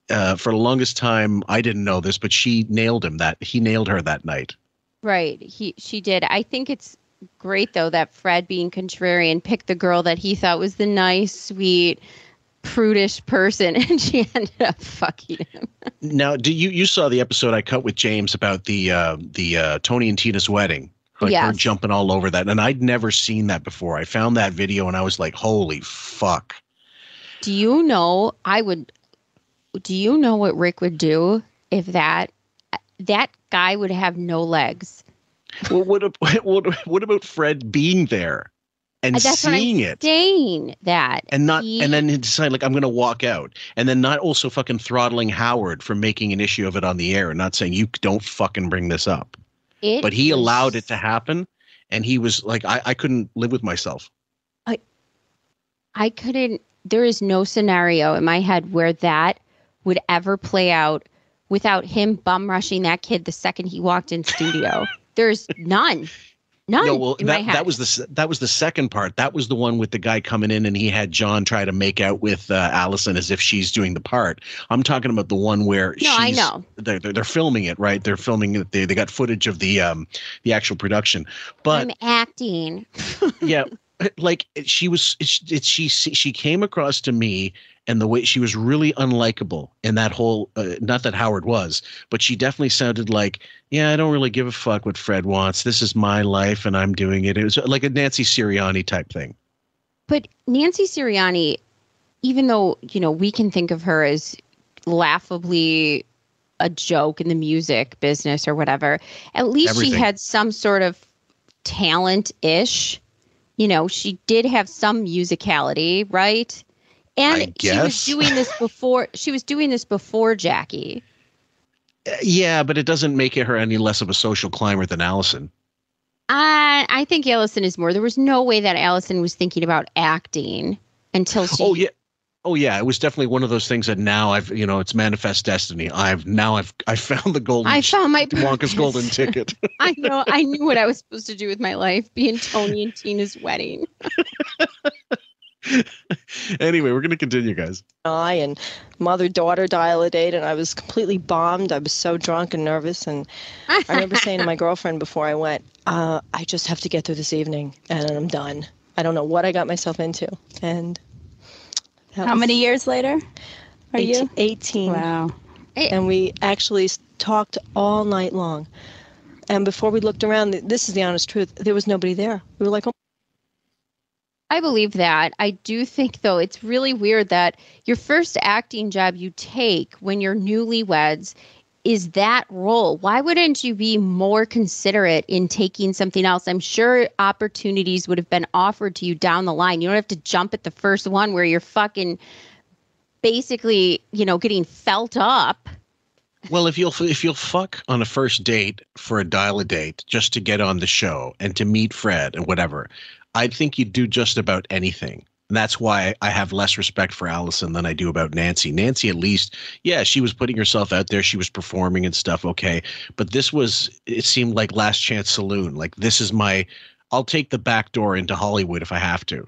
uh, for the longest time, I didn't know this, but she nailed him. That he nailed her that night. Right. He she did. I think it's great though that Fred being contrarian picked the girl that he thought was the nice, sweet, prudish person and she ended up fucking him. Now, do you you saw the episode I cut with James about the uh, the uh, Tony and Tina's wedding? Like her jumping all over that, and I'd never seen that before. I found that video and I was like, "Holy fuck!" Do you know I would do you know what Rick would do if that that guy would have no legs? Well, what what what about Fred being there and Uh, That's seeing it? saying that. And not, He- and then he decide like I'm going to walk out, and then not also fucking throttling Howard for making an issue of it on the air, and not saying you don't fucking bring this up. It but he allowed it to happen, and he was like, I, I couldn't live with myself. I, I couldn't there is no scenario in my head where that would ever play out without him bum rushing that kid the second he walked in studio. There's none. None No, well, that, that was the that was the second part. That was the one with the guy coming in, and he had John try to make out with uh, Alison as if she's doing the part. I'm talking about the one where No, I know. they're, they're they're filming it, right? They're filming it. They they got footage of the um the actual production, but I'm acting. yeah like she was it's, it's she she came across to me and the way she was really unlikable in that whole uh, not that howard was but she definitely sounded like yeah i don't really give a fuck what fred wants this is my life and i'm doing it it was like a nancy sirianni type thing But Nancy Sirianni, even though, you know, we can think of her as laughably a joke in the music business or whatever, at least she had some sort of talent ish. You know, she did have some musicality, right? And she was doing this before she was doing this before Jackie. Uh, yeah but it doesn't make her any less of a social climber than alison I I think Alison is more. There was no way that Alison was thinking about acting until she oh yeah Oh yeah, it was definitely one of those things that now I've you know it's manifest destiny. I've now I've I found the golden I found my Wonka's golden ticket. I know. I knew what I was supposed to do with my life, be in Tony and Tina's wedding. anyway, we're gonna continue, guys. I and mother daughter dial a date, and I was completely bombed. I was so drunk and nervous, and I remember saying to my girlfriend before I went, uh, "I just have to get through this evening, and I'm done. I don't know what I got myself into." And How was many years later are 18, you? 18. Wow. And we actually talked all night long. And before we looked around, this is the honest truth. There was nobody there. We were like, "Oh." I believe that. I do think, though, it's really weird that your first acting job you take when you're newlyweds is that role. Why wouldn't you be more considerate in taking something else? I'm sure opportunities would have been offered to you down the line. You don't have to jump at the first one where you're fucking basically, you know, getting felt up. Well, if you'll if you'll fuck on a first date for a dial a date just to get on the show and to meet Fred and whatever, I think you'd do just about anything. And that's why I have less respect for Alison than I do about Nancy. Nancy, at least, yeah, she was putting herself out there. She was performing and stuff. Okay. But this was, it seemed like Last Chance Saloon. Like, this is my, I'll take the back door into Hollywood if I have to.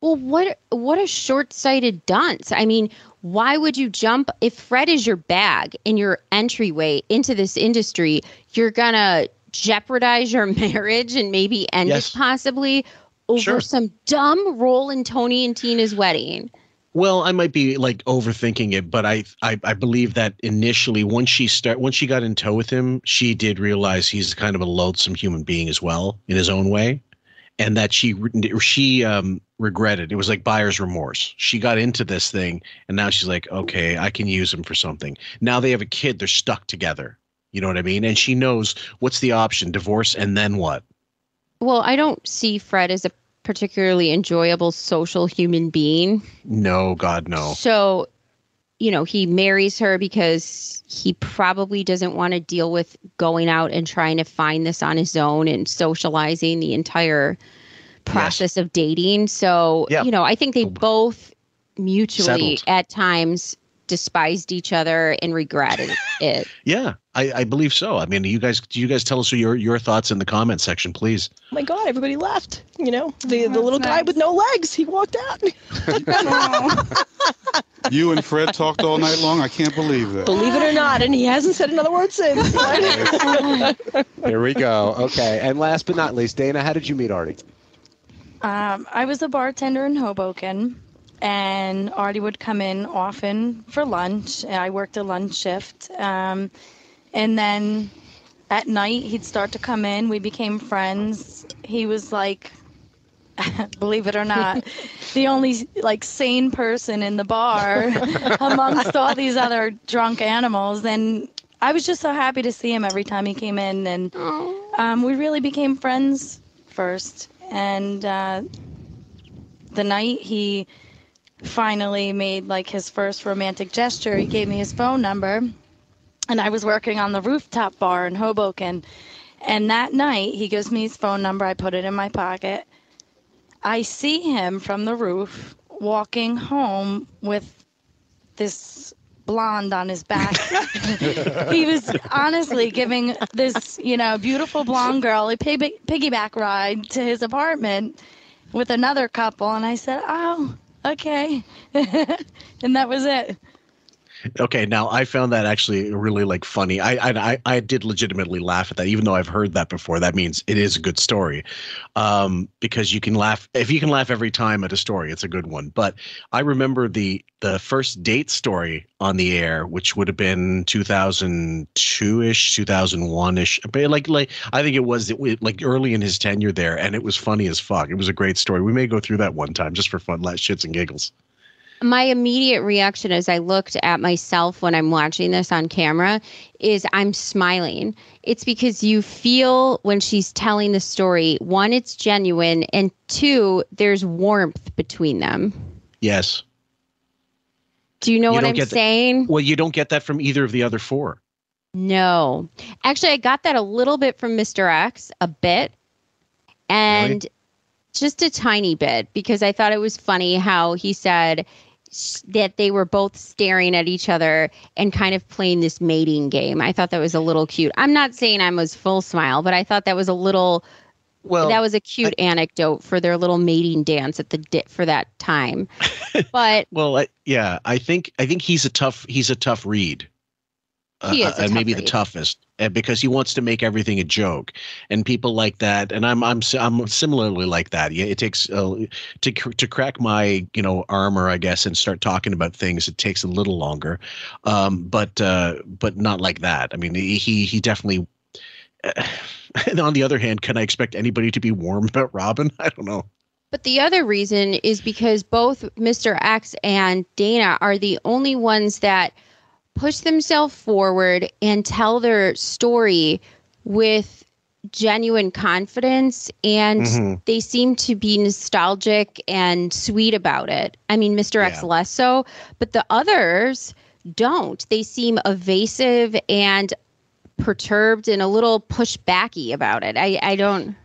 Well, what what a short-sighted dunce. I mean, why would you jump if Fred is your bag in your entryway into this industry, you're going to jeopardize your marriage and maybe end Yes. it possibly over Sure. some dumb role in Tony and Tina's wedding. Well, I might be like overthinking it, but I, I I believe that initially once she start once she got in tow with him, she did realize he's kind of a loathsome human being as well in his own way, and that she she um regretted. It was like buyer's remorse. She got into this thing, and now she's like, okay, I can use him for something. Now they have a kid. They're stuck together. You know what I mean? And she knows what's the option: divorce, and then what? Well, I don't see Fred as a particularly enjoyable social human being. No, God, no. So, you know, he marries her because he probably doesn't want to deal with going out and trying to find this on his own and socializing the entire process of dating. So, Yeah. you know, I think they both mutually Settled. at times despised each other and regretted it. Yeah, I, I believe so. I mean, you guys, do you guys tell us your your thoughts in the comment section, please? Oh my God, everybody left. You know, the, the little guy with no legs, he walked out. You and Fred talked all night long. I can't believe that. Believe it or not, and he hasn't said another word since. Here we go. Okay. And last but not least, Dana, how did you meet Artie? Um, I was a bartender in Hoboken, and Artie would come in often for lunch. I worked a lunch shift. Um, and then at night, he'd start to come in. We became friends. He was like, believe it or not, the only like sane person in the bar amongst all these other drunk animals. And I was just so happy to see him every time he came in. And um, we really became friends first. And uh, the night he finally made like his first romantic gesture, he gave me his phone number. And I was working on the rooftop bar in Hoboken. And that night, he gives me his phone number. I put it in my pocket. I see him from the roof walking home with this blonde on his back. he was honestly giving this, you know, beautiful blonde girl a pig- piggyback ride to his apartment with another couple. And I said, oh, okay. and that was it. Okay, now I found that actually really like funny. I, I I did legitimately laugh at that, even though I've heard that before. That means it is a good story, um, because you can laugh if you can laugh every time at a story, it's a good one. But I remember the the first date story on the air, which would have been 2002 ish, 2001 ish, but like like I think it was like early in his tenure there, and it was funny as fuck. It was a great story. We may go through that one time just for fun, last shits and giggles. My immediate reaction as I looked at myself when I'm watching this on camera is I'm smiling. It's because you feel when she's telling the story, one, it's genuine, and two, there's warmth between them. Yes. Do you know You what I'm saying? Well, you don't get that from either of the other four. No. Actually, I got that a little bit from Mr. X, a bit, and just a tiny bit because I thought it was funny how he said that they were both staring at each other and kind of playing this mating game. I thought that was a little cute. I'm not saying I was full smile, but I thought that was a little Well, that was a cute anecdote for their little mating dance at the di- for that time. But Well, I, yeah, I think I think he's a tough he's a tough read. He is and maybe the toughest uh, because he wants to make everything a joke, and people like that. And I'm I'm I'm similarly like that. Yeah, it takes uh, to cr- to crack my you know armor, I guess, and start talking about things. It takes a little longer, um, but uh, but not like that. I mean, he he he definitely. and on the other hand, can I expect anybody to be warm about Robin? I don't know. But the other reason is because both Mr. X and Dana are the only ones that push themselves forward and tell their story with genuine confidence and Mhm. they seem to be nostalgic and sweet about it. I mean, Mr. X less so, but the others don't. They seem evasive and perturbed and a little pushbacky about it. I I don't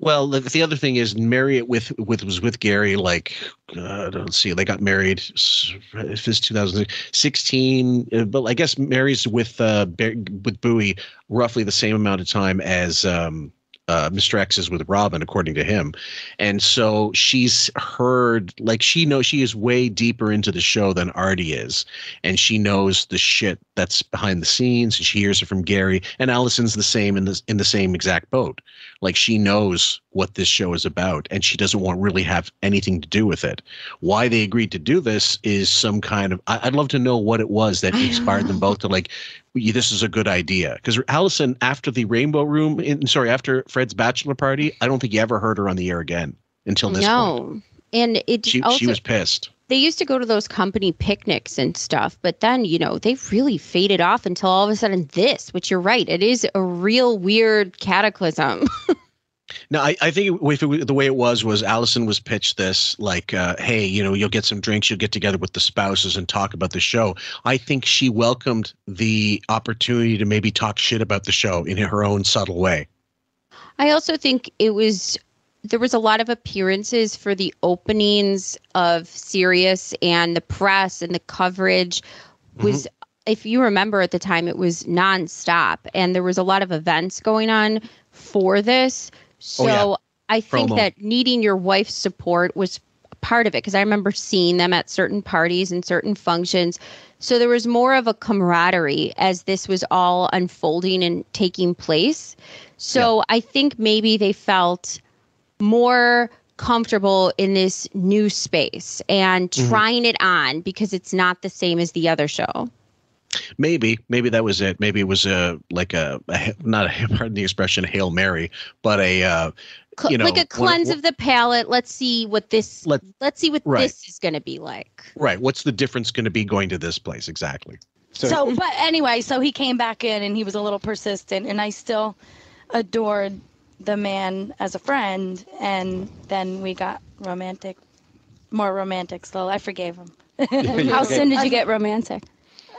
Well, the, the other thing is Marriott with with was with Gary. Like, uh, let's see, they got married. If it's 2016, uh, but I guess Mary's with uh with Booey roughly the same amount of time as um uh, Mr. X is with Robin, according to him, and so she's heard like she knows she is way deeper into the show than Artie is, and she knows the shit that's behind the scenes. And she hears it from Gary, and Alison's the same in the in the same exact boat. Like she knows what this show is about, and she doesn't want really have anything to do with it. Why they agreed to do this is some kind of. I, I'd love to know what it was that inspired them both to like. "Yeah, This is a good idea because Alison, after the Rainbow Room, in, sorry, after Fred's bachelor party, I don't think you ever heard her on the air again until this point. no. And it She also she was pissed. they used to go to those company picnics and stuff, but then, you know, they really faded off until all of a sudden this, which you're right, it is a real weird cataclysm. No, I, I think if it, the way it was was Alison was pitched this like, uh, hey, you know, you'll get some drinks, you'll get together with the spouses and talk about the show. I think she welcomed the opportunity to maybe talk shit about the show in her own subtle way. I also think it was there was a lot of appearances for the openings of Sirius and the press and the coverage was if you remember at the time it was nonstop and there was a lot of events going on for this. So Oh, yeah. I think Promo. that needing your wife's support was part of it because I remember seeing them at certain parties and certain functions. So there was more of a camaraderie as this was all unfolding and taking place. So I think maybe they felt more comfortable in this new space and Mhm. trying it on because it's not the same as the other show. Maybe, maybe that was it. Maybe it was a like a, a not a pardon the expression hail mary, but a uh, Cl- you know like a cleanse what- of the palate. Let's see what this Let- let's see what Right. this is going to be like. right. What's the difference going to be going to this place exactly? So, but anyway, so he came back in and he was a little persistent, and I still adored the man as a friend. And then we got romantic, more romantic. So I forgave him. How soon did you get romantic?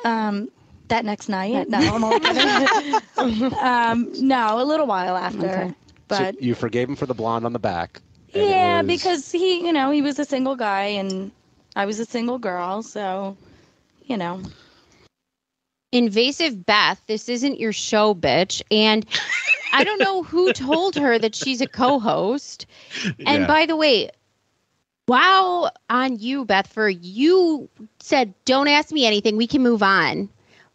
Um, that next night? No, I'm only kidding. um, no, a little while after. Okay. But so you forgave him for the blonde on the back. yeah, was- because he, you know, he was a single guy and I was a single girl, so you know. Invasive Beth, this isn't your show, bitch. And I don't know who told her that she's a co-host. And Yeah. by the way, wow on you, Beth, for you said, don't ask me anything. We can move on.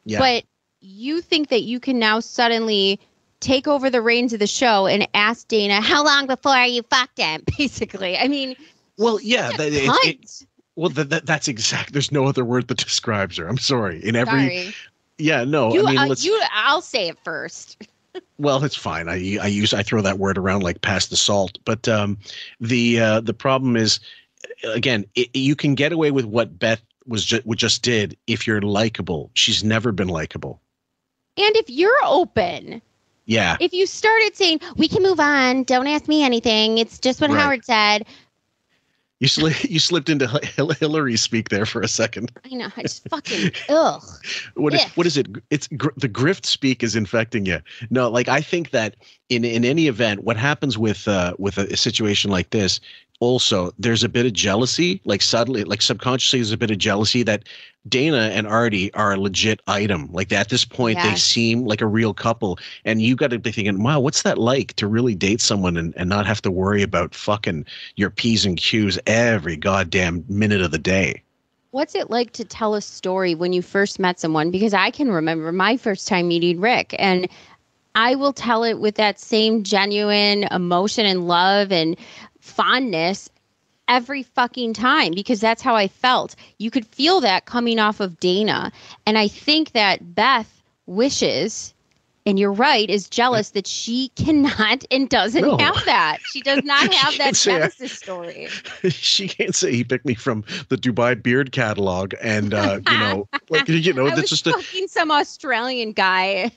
Yeah. But you think that you can now suddenly take over the reins of the show and ask Dana, how long before you fucked him? Basically. I mean, Well, yeah, that, it, it, well, that, that, that's exact. There's no other word that describes her. I'm sorry. In every, sorry. yeah, no, you, I mean, uh, you, I'll say it first. Well, it's fine. I I use I throw that word around like past the salt. But um, the uh, the problem is, again, it, you can get away with what Beth was just just did if you're likable. She's never been likable. And if you're open, Yeah. if you started saying we can move on don't ask me anything it's just what Right. howard said You sli- you slipped into Hil- Hillary speak there for a second. i know i just fucking ugh What is, what is it? It's gr- the grift speak is infecting you. No, like I think that in in any event, what happens with uh, with a, a situation like this, also there's a bit of jealousy, like subtly, like subconsciously, there's a bit of jealousy that Dana and Artie are a legit item. Like at this point, they seem like a real couple, and you got to be thinking, wow, what's that like to really date someone and, and not have to worry about fucking your p's and q's every goddamn minute of the day. What's it like to tell a story when you first met someone? Because I can remember my first time meeting Rick, and I will tell it with that same genuine emotion and love and fondness every fucking time because that's how I felt. You could feel that coming off of Dana. And I think that Beth wishes, and you're right, is jealous that she cannot and doesn't No. have that. She does not have that can't I- Genesis story. she can't say he picked me from the Dubai beard catalog, and uh, you know, like you know, that's just a fucking some Australian guy.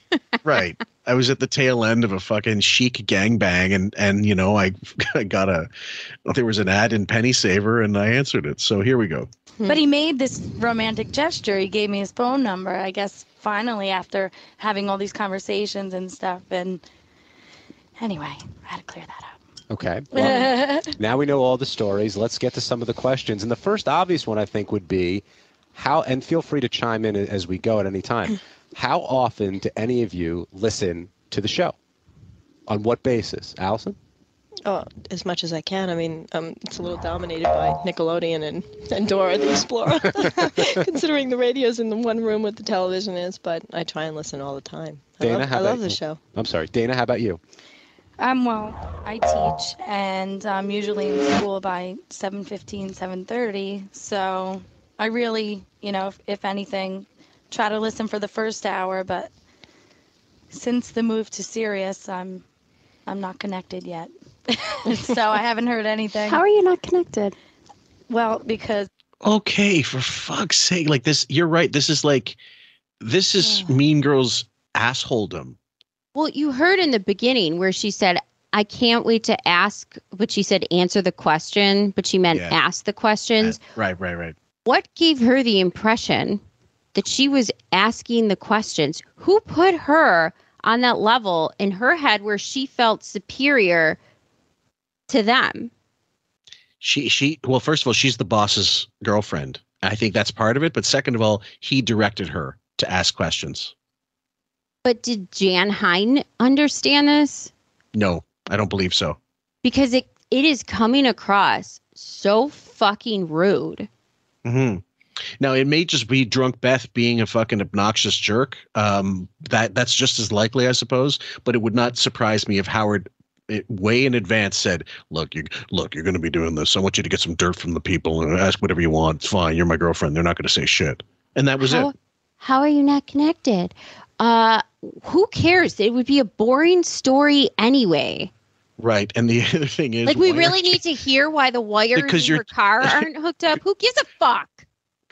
right. I was at the tail end of a fucking chic gangbang, and and you know, I, I got a there was an ad in Penny Saver, and I answered it. So here we go. But he made this romantic gesture. He gave me his phone number, I guess, finally, after having all these conversations and stuff. And anyway, I had to clear that up. Okay. Well, now we know all the stories. Let's get to some of the questions. And the first obvious one I think would be how, and feel free to chime in as we go at any time. How often do any of you listen to the show? On what basis? Alison? Oh, as much as I can. I mean, um, it's a little dominated by Nickelodeon and, and Dora the Explorer, considering the radio's in the one room with the television is. But I try and listen all the time. I Dana, love, how I about love the you? show. I'm sorry. Dana, how about you? Um, well, I teach, and I'm usually in school by 7:15, 7:30. So I really, you know, if, if anything, try to listen for the first hour. But since the move to Sirius, I'm I'm not connected yet, so I haven't heard anything. How are you not connected? Well, because Okay, for fuck's sake, like this. You're right. This is like, this is Mean Girls assholedom. Well, you heard in the beginning where she said, I can't wait to ask, but she said answer the question, but she meant Yeah. ask the questions. Uh, right, right, right. What gave her the impression that she was asking the questions? Who put her on that level in her head where she felt superior to them? She she well, first of all, she's the boss's girlfriend. I think that's part of it. But second of all, he directed her to ask questions. But did Jon Hein understand this? No, I don't believe so. Because it it is coming across so fucking rude. Mm-hmm. Now it may just be drunk Beth being a fucking obnoxious jerk. Um, that that's just as likely, I suppose. But it would not surprise me if Howard, it, way in advance, said, "Look, you look, you're going to be doing this. I want you to get some dirt from the people and ask whatever you want. It's fine. You're my girlfriend. They're not going to say shit." And that was how, it. How are you not connected? Uh, who cares? It would be a boring story anyway. Right. And the other thing is, Like we really need to hear why the wires Because in your car aren't hooked up. Who gives a fuck?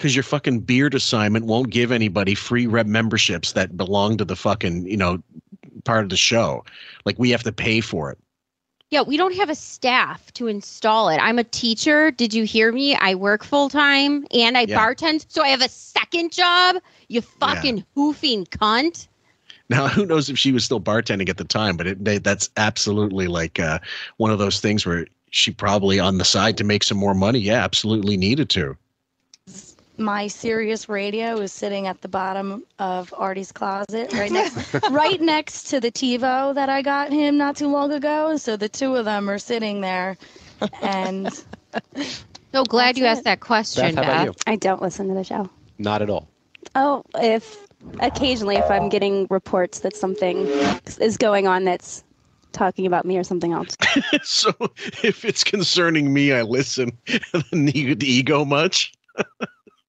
because your fucking beard assignment won't give anybody free rep memberships that belong to the fucking you know part of the show. Like we have to pay for it. Yeah, we don't have a staff to install it. I'm a teacher. Did you hear me? I work full time and I Yeah. bartend, so I have a second job. You fucking hoofing cunt. Now, who knows if she was still bartending at the time, but it, they, that's absolutely like uh, one of those things where she probably on the side to make some more money. Yeah, absolutely needed to. My Sirius radio is sitting at the bottom of Artie's closet, right next, right next to the TiVo that I got him not too long ago. So the two of them are sitting there, and So glad you That's asked that question, Beth, how about you? I don't listen to the show. Not at all. Oh, if occasionally if I'm getting reports that something is going on that's talking about me or something else. so if it's concerning me, I listen. the ego much?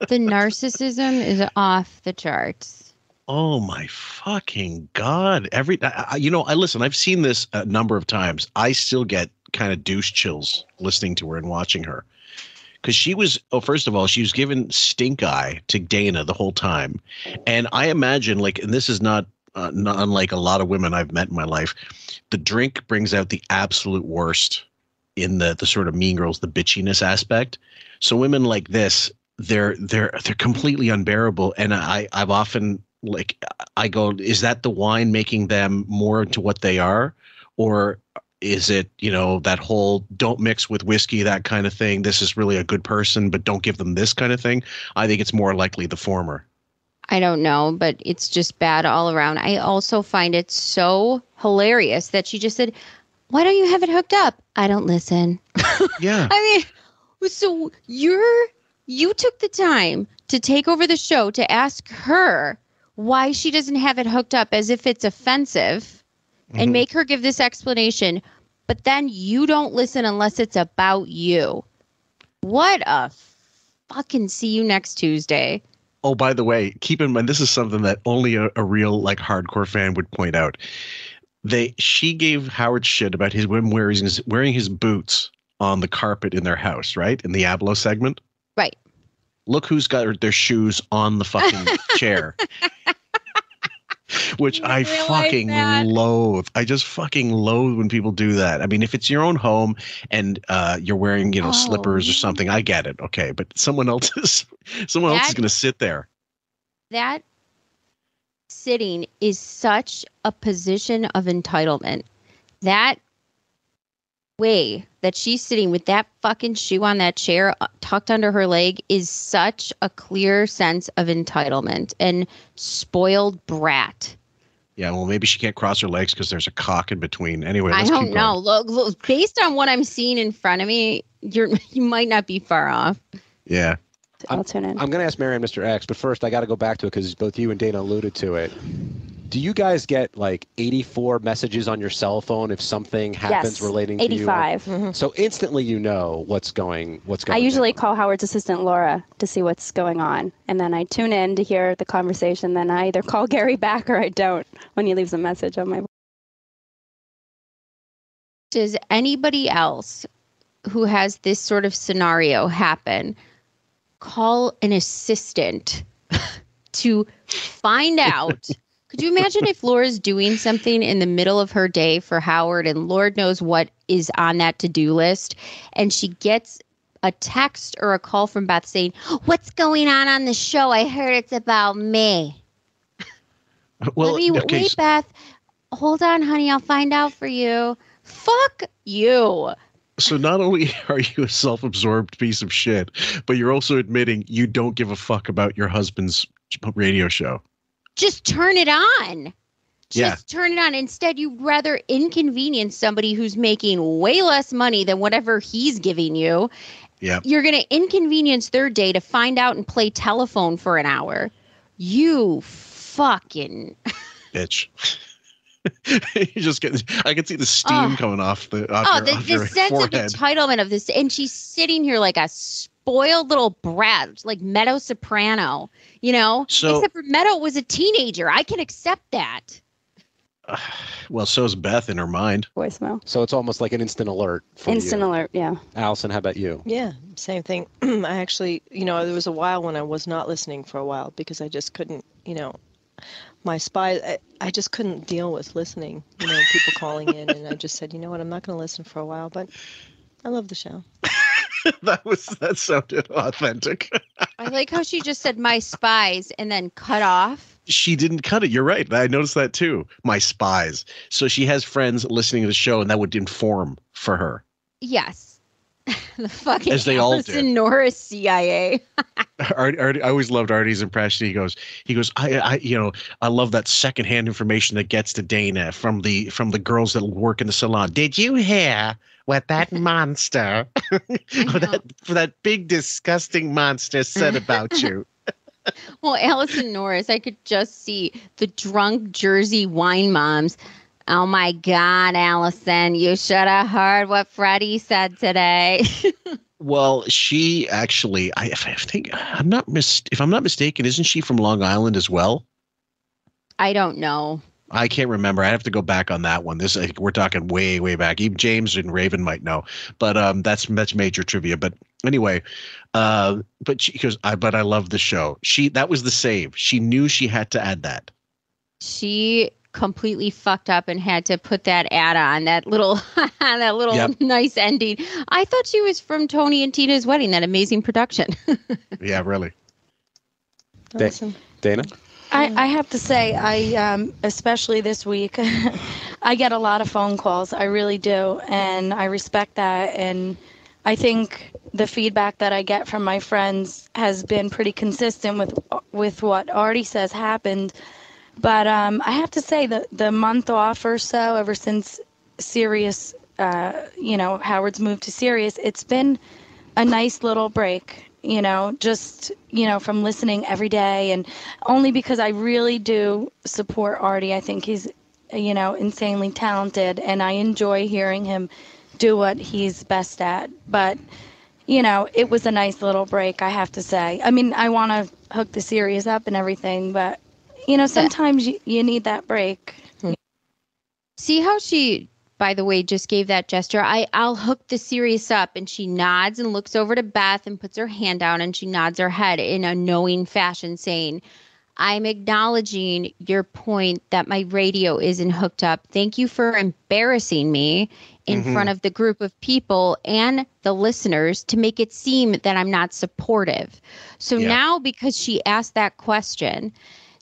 The narcissism is off the charts. Oh my fucking god! Every I, you know, I listen. I've seen this a number of times. I still get kind of douche chills listening to her and watching her because she was. Oh, first of all, she was given stink eye to Dana the whole time, and I imagine like, and this is not, uh, not unlike a lot of women I've met in my life. The drink brings out the absolute worst in the the sort of mean girls, the bitchiness aspect. So women like this, they're they're they're completely unbearable. And I I've often like I go, is that the wine making them more into what they are, or is it you know that whole don't mix with whiskey that kind of thing? This is really a good person, but don't give them this kind of thing. I think it's more likely the former. I don't know, but it's just bad all around. I also find it so hilarious that she just said, Why don't you have it hooked up? I don't listen. Yeah. I mean, so you're you took the time to take over the show to ask her why she doesn't have it hooked up as if it's offensive and Mhm. make her give this explanation, but then you don't listen unless it's about you. What a fucking see you next Tuesday. Oh, by the way, keep in mind this is something that only a, a real like hardcore fan would point out. They she gave Howard shit about his him wearing his wearing his boots on the carpet in their house, right? In the Ablo segment. Look who's got their shoes on the fucking chair. Which I fucking that? loathe. I just fucking loathe when people do that. I mean, if it's your own home and uh, you're wearing, you know, slippers or something, I get it. Okay, but someone else is someone else is going to sit there. that sitting is such a position of entitlement. That way that she's sitting with that fucking shoe on that chair uh, tucked under her leg is such a clear sense of entitlement and spoiled brat. Yeah, well, maybe she can't cross her legs because there's a cock in between. Anyway, I let's don't keep know. Look, look, based on what I'm seeing in front of me, you're you might not be far off. Yeah. I'll tune in. I'm going to ask Mary and Mr. X, but first I got to go back to it because both you and Dana alluded to it. Do you guys get like 84 messages on your cell phone if something happens Yes, relating 85. to you? Mm-hmm. So instantly you know what's going what's going I usually call Howard's assistant Laura to see what's going on, and then I tune in to hear the conversation. Then I either call Gary back or I don't when he leaves a message on my. Does anybody else who has this sort of scenario happen call an assistant to find out? Could you imagine if Laura's doing something in the middle of her day for Howard and Lord knows what is on that to do list and she gets a text or a call from Beth saying, What's going on on the show? I heard it's about me. Well, Let me okay, wait, Beth. Hold on, honey. I'll find out for you. Fuck you. So not only are you a self-absorbed piece of shit, but you're also admitting you don't give a fuck about your husband's radio show. Just turn it on. Yeah. Just turn it on. Instead, you'd rather inconvenience somebody who's making way less money than whatever he's giving you. Yeah. You're going to inconvenience their day to find out and play telephone for an hour. You fucking. Bitch. you just get I can see the steam Oh. coming off the off oh, your, the, off the your sense forehead. of entitlement of this. And she's sitting here like a spoiled little brat, like Meadow Soprano, you know? So- Except for Meadow was a teenager. I can accept that. well, so is Beth in her mind. Voicemail. So it's almost like an instant alert. For Instant you. alert, yeah. Alison, how about you? Yeah, same thing. I actually, you know, there was a while when I was not listening for a while because I just couldn't, you know, my spy, I, I just couldn't deal with listening, you know, people calling in. And I just said, you know what, I'm not going to listen for a while, but I love the show. that was that sounded authentic. I like how she just said my spies and then cut off. she didn't cut it. You're right. I noticed that too. My spies. So she has friends listening to the show, and that would inform for her. Yes. the fucking As they all did. Norris CIA. Art, Art, I always loved Artie's impression. He goes, he goes, I, I, you know, I love that secondhand information that gets to Dana from the from the girls that work in the salon. Did you hear what that monster, that that big disgusting monster said about you? Well, Alison Norris, I could just see the drunk Jersey wine moms. Oh my God, Alison, you should have heard what Freddie said today. Well, she actually, I, I think I'm not mis- if I'm not mistaken, isn't she from Long Island as well? I don't know. I can't remember. I have to go back on that one. This like, we're talking way, way back. Even James and Raven might know, but um, that's that's major trivia. But anyway, uh, but she goes, I but I love the show. She that was the save. She knew she had to add that. She completely fucked up and had to put that ad on that little that little Yep. nice ending. I thought she was from Tony and Tina's wedding, that amazing production. Yeah, really. Da- Dana? I, I have to say, I um, especially this week, I get a lot of phone calls. I really do, and I respect that. And I think the feedback that I get from my friends has been pretty consistent with with what Artie says happened. But um, I have to say that the month off or so, ever since Sirius, uh, you know, Howard's moved to Sirius, it's been a nice little break. You know, just you know, from listening every day, and only because I really do support Artie. I think he's, you know, insanely talented, and I enjoy hearing him do what he's best at. But you know, it was a nice little break, I have to say. I mean, I want to hook the Sirius up and everything, but you know, sometimes you, you need that break. Hmm. See how she, by the way, just gave that gesture. I I'll hook the Sirius up, and she nods and looks over to Beth and puts her hand down, and she nods her head in a knowing fashion, saying, "I'm acknowledging your point that my radio isn't hooked up. Thank you for embarrassing me in Mhm. front of the group of people and the listeners to make it seem that I'm not supportive." So Yeah. now, because she asked that question,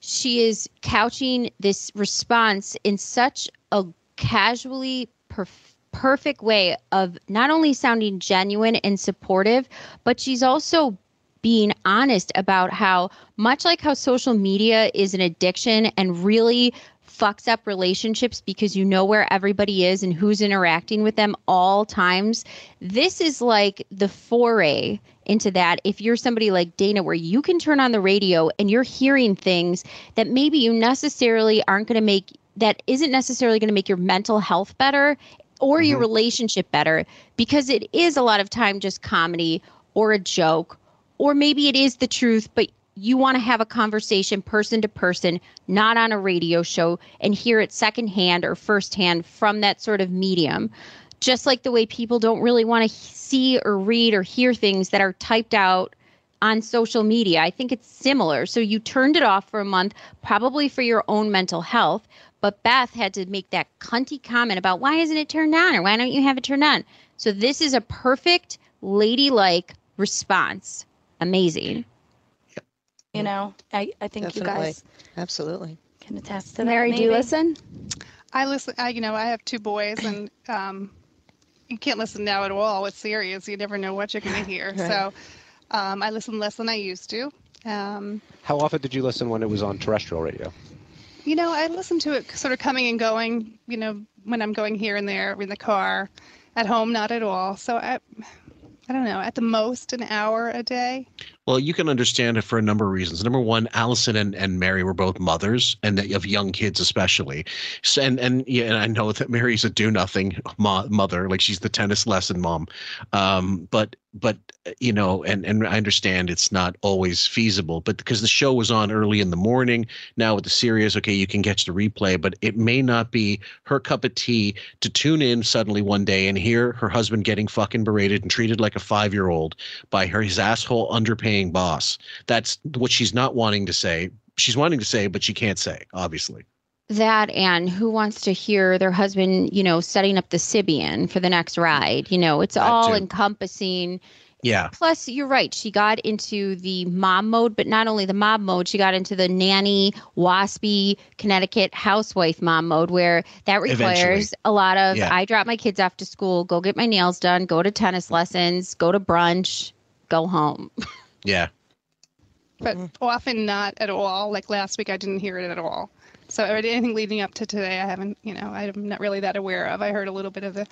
she is couching this response in such a casually perf- perfect way of not only sounding genuine and supportive, but she's also being honest about how much like how social media is an addiction and really fucks up relationships because you know where everybody is and who's interacting with them all times. This is like the foray into that if you're somebody like Dana where you can turn on the radio and you're hearing things that maybe you necessarily aren't going to make that isn't necessarily going to make your mental health better or your mm-hmm. relationship better because it is a lot of time just comedy or a joke or maybe it is the truth but you want to have a conversation person to person not on a radio show and hear it secondhand or firsthand from that sort of medium just like the way people don't really want to see or read or hear things that are typed out on social media. I think it's similar. So you turned it off for a month, probably for your own mental health. But Beth had to make that cunty comment about why isn't it turned on or why don't you have it turned on? So this is a perfect ladylike response. Amazing. You know, I, I think you guys Absolutely. can attest to Mary, that. Mary, do you listen? I listen. I, you know, I have two boys, and um, you can't listen now at all with Sirius. You never know what you're going to hear. Right. So um, I listen less than I used to. Um, How often did you listen when it was on terrestrial radio? You know, I listen to it sort of coming and going. You know, when I'm going here and there in the car, at home, not at all. So I, I don't know. At the most, an hour a day. Well, you can understand it for a number of reasons. Number one, Alison and, and Mary were both mothers, and of young kids especially. So, and and yeah, and I know that Mary's a do nothing mo- mother, like she's the tennis lesson mom. Um, but but you know, and and I understand it's not always feasible, but because the show was on early in the morning, now with the Sirius, okay, you can catch the replay, but it may not be her cup of tea to tune in suddenly one day and hear her husband getting fucking berated and treated like a five year old by her his asshole underpaying boss. That's what she's not wanting to say. She's wanting to say, but she can't say, obviously. That and who wants to hear their husband, you know, setting up the Sybian for the next ride? You know, it's all too. encompassing. Yeah. Plus, you're right. She got into the mom mode, but not only the mom mode, she got into the nanny, waspy, Connecticut housewife mom mode, where that requires Eventually. a lot of Yeah. I drop my kids off to school, go get my nails done, go to tennis lessons, go to brunch, go home. Yeah. but mm-hmm. often not at all. Like last week, I didn't hear it at all. So anything leading up to today, I haven't, you know, I'm not really that aware of. I heard a little bit of the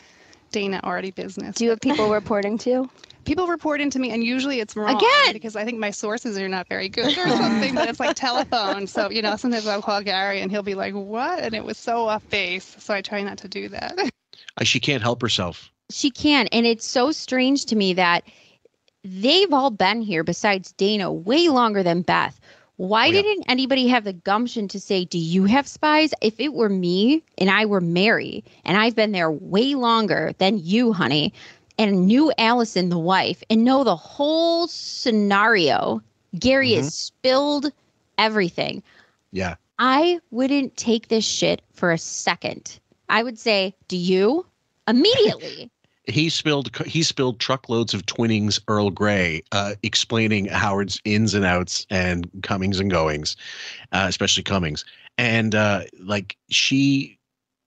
Dana Artie business. Do you have people reporting to you? People report into me, and usually it's wrong Again! because I think my sources are not very good or something. but it's like telephone, so you know, sometimes I'll call Gary and he'll be like, "What?" and it was so off base. So I try not to do that. She can't help herself. She can. And it's so strange to me that they've all been here besides Dana way longer than Beth. Why oh, didn't anybody have the gumption to say, Do you have spies? If it were me and I were Mary and I've been there way longer than you, honey, and knew Alison, the wife, and know the whole scenario, Gary has mm-hmm. spilled everything. Yeah. I wouldn't take this shit for a second. I would say, Do you? Immediately. He spilled he spilled truckloads of Twinings Earl Grey, uh, explaining Howard's ins and outs and comings and goings, uh, especially Cummings. And uh, like she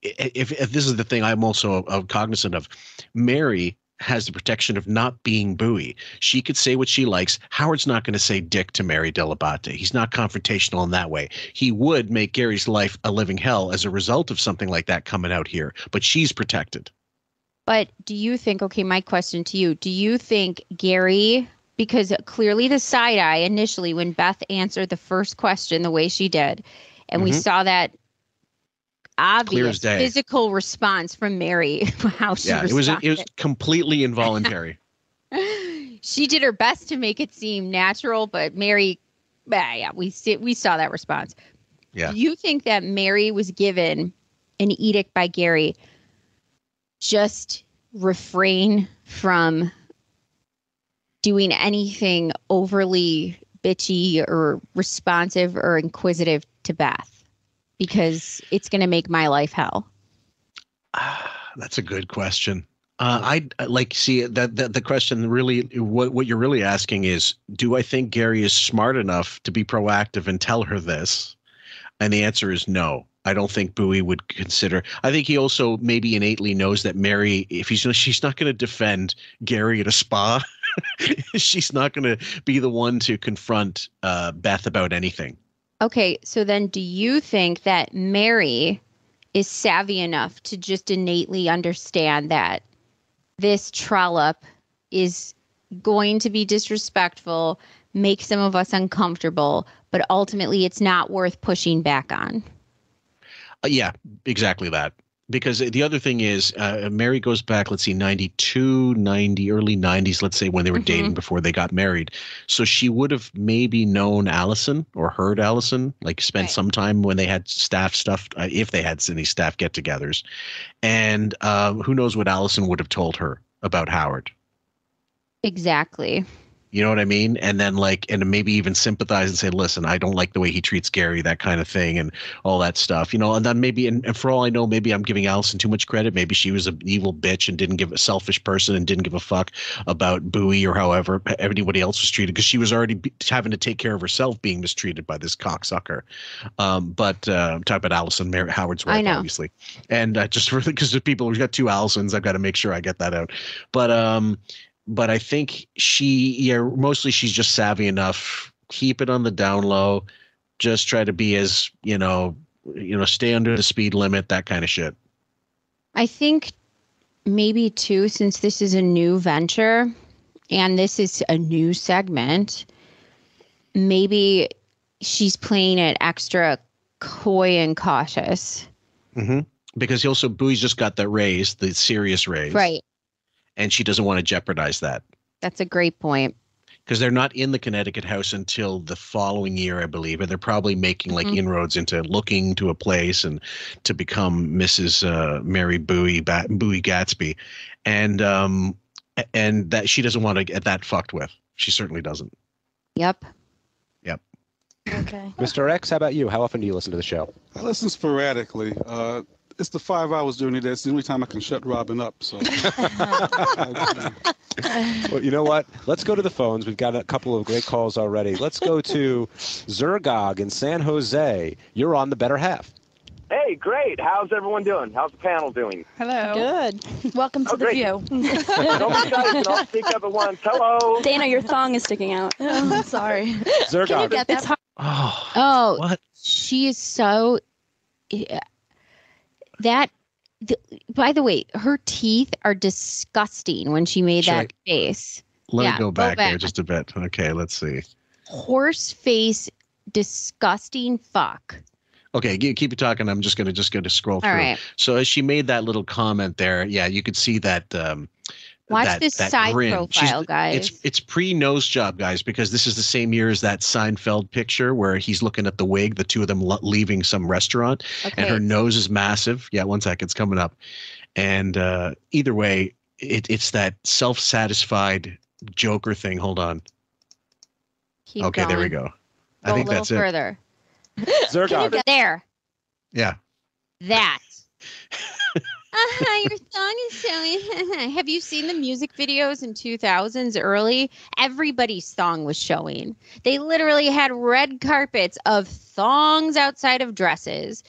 if, if this is the thing I'm also uh, cognizant of, Mary has the protection of not being Booey. She could say what she likes. Howard's not going to say dick to Mary Dell'Abate. He's not confrontational in that way. He would make Gary's life a living hell as a result of something like that coming out here, but she's protected. But do you think, okay, my question to you, do you think Gary, because clearly the side eye initially when Beth answered the first question the way she did, and we Mhm. saw that obvious physical response from Mary, how she yeah, it was it was completely involuntary. she did her best to make it seem natural, but Mary, bah, yeah, we see, we saw that response. yeah. Do you think that Mary was given an edict by Gary? Just refrain from doing anything overly bitchy or responsive or inquisitive to Beth because it's going to make my life hell. That's a good question. Uh, I like see that, that the question really what what you're really asking is do I think Gary is smart enough to be proactive and tell her this? And the answer is no. I don't think Booey would consider. I think he also maybe innately knows that Mary, if he's she's not going to defend Gary at a spa, she's not going to be the one to confront uh, Beth about anything. Okay, so then do you think that Mary is savvy enough to just innately understand that this trollop is going to be disrespectful, make some of us uncomfortable, but ultimately it's not worth pushing back on? Uh, yeah, exactly that. Because the other thing is, uh, Mary goes back, let's see, 92, 90, early 90s, let's say, when they were dating before they got married. So she would have maybe known Alison or heard Alison, like spent some time when they had staff stuff, uh, if they had any staff get togethers. And uh, who knows what Alison would have told her about Howard. Exactly. You know what I mean? And then like, and maybe even sympathize and say, listen, I don't like the way he treats Gary, that kind of thing, and all that stuff. You know, and then maybe, and, and for all I know, maybe I'm giving Alison too much credit. Maybe she was an evil bitch and didn't give a selfish person and didn't give a fuck about Booey or however everybody else was treated because she was already be, having to take care of herself being mistreated by this cocksucker. Um, but uh, I'm talking about Alison Mary Howard's wife, I know. obviously. And uh, just for because the people, we've got two Alisons, I've got to make sure I get that out. But um, but I think she, yeah, mostly she's just savvy enough. Keep it on the down low. Just try to be as you know, you know, stay under the speed limit, that kind of shit. I think maybe too, since this is a new venture and this is a new segment, maybe she's playing it extra coy and cautious. Mm-hmm. Because he also Booey's just got that raise, the Sirius raise, Right. And she doesn't want to jeopardize that That's a great point. because they're not in the Connecticut house until the following year, I believe, and they're probably making like Mhm. inroads into looking to a place and to become Mrs. Uh, Mary Booey ba- Booey Gatsby, and um, and that she doesn't want to get that fucked with. She certainly doesn't. Yep. Yep. Okay. Mr. X, how about you? How often do you listen to the show? I listen sporadically. Uh, it's the five hours during the day. It's the only time I can shut Robin up. So well, you know what? Let's go to the phones. We've got a couple of great calls already. Let's go to Zergog in San Jose. You're on the better half. Hey, great. How's everyone doing? How's the panel doing? Hello. Good. Welcome to Oh, the great. view. Don't be shy. You can speak up at once. Hello. Dana, your thong is sticking out. Oh, sorry. Zergog. Can you get that? It's hard. Oh, Oh, what? she is so. That. The, by the way, her teeth are disgusting when she made Should that face. Let Yeah, me go go back, there just a bit. Okay, let's see. Horse face, disgusting fuck. Okay, keep keep talking. I'm just gonna just gonna scroll through. All right. So as she made that little comment there, yeah, you could see that. Um, Watch that, this that side grin. profile, guys. It's it's pre nose job, guys, because this is the same year as that Seinfeld picture where he's looking at the wig, the two of them lo- leaving some restaurant, and her nose is massive. Yeah, one sec, it's coming up. And uh, either way, it, it's that self satisfied Joker thing. Hold on. Keep okay, there we going. go. I think a little that's it. further. Zergog. There. Yeah. That. uh-huh, your song is showing. Have you seen the music videos in 2000s early? Everybody's song was showing. They literally had red carpets of thongs outside of dresses.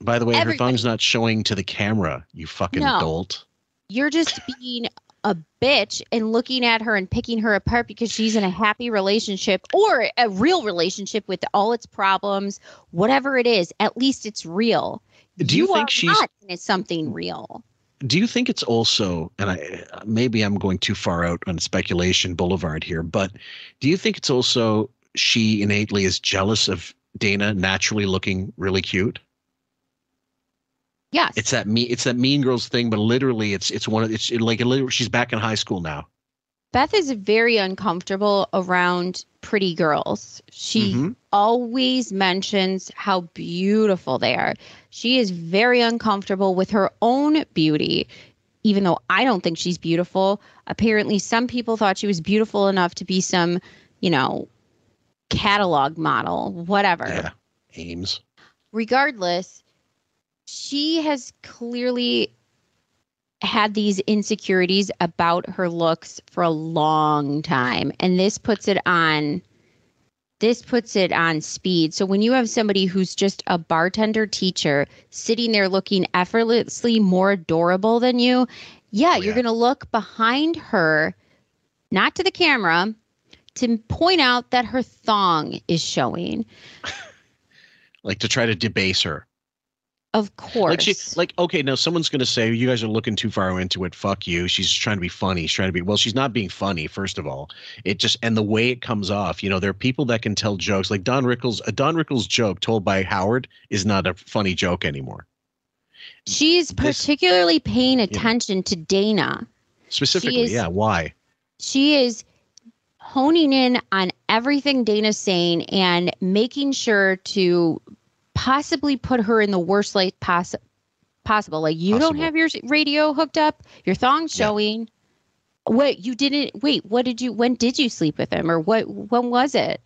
By the way, her thong's not showing to the camera. You fucking No. dolt. You're just being a bitch and looking at her and picking her apart because she's in a happy relationship or a real relationship with all its problems, whatever it is. At least it's real. Do you think are she's- not in something real? Do you think it's also, and I maybe I'm going too far out on speculation boulevard here, but do you think it's also she innately is jealous of Dana naturally looking really cute? Yes. It's that me, it's that Mean Girls thing, but literally, it's it's one of it's like literally, she's back in high school now. Beth is very uncomfortable around pretty girls. She Mhm. always mentions how beautiful they are. She is very uncomfortable with her own beauty, even though I don't think she's beautiful. Apparently, some people thought she was beautiful enough to be some, you know, catalog model, whatever Yeah, Ames. regardless, she has clearly had these insecurities about her looks for a long time and this puts it on this puts it on speed. So when you have somebody who's just a bartender teacher sitting there looking effortlessly more adorable than you, yeah, oh, you're going to look behind her not to the camera to point out that her thong is showing. Like to try to debase her. Of course. Like she, like okay, now someone's gonna say you guys are looking too far into it. Fuck you. She's trying to be funny. She's trying to be well. She's not being funny. First of all, it just and the way it comes off. You know, there are people that can tell jokes. Like Don Rickles, a Don Rickles joke told by Howard is not a funny joke anymore. She's particularly paying attention to Dana. Specifically, is- yeah. Why? She is honing in on everything Dana's saying and making sure to possibly put her in the worst light poss- possible. Like you don't have your radio hooked up, your thong showing. Wait, you didn't wait, what did you when did you sleep with him or what when was it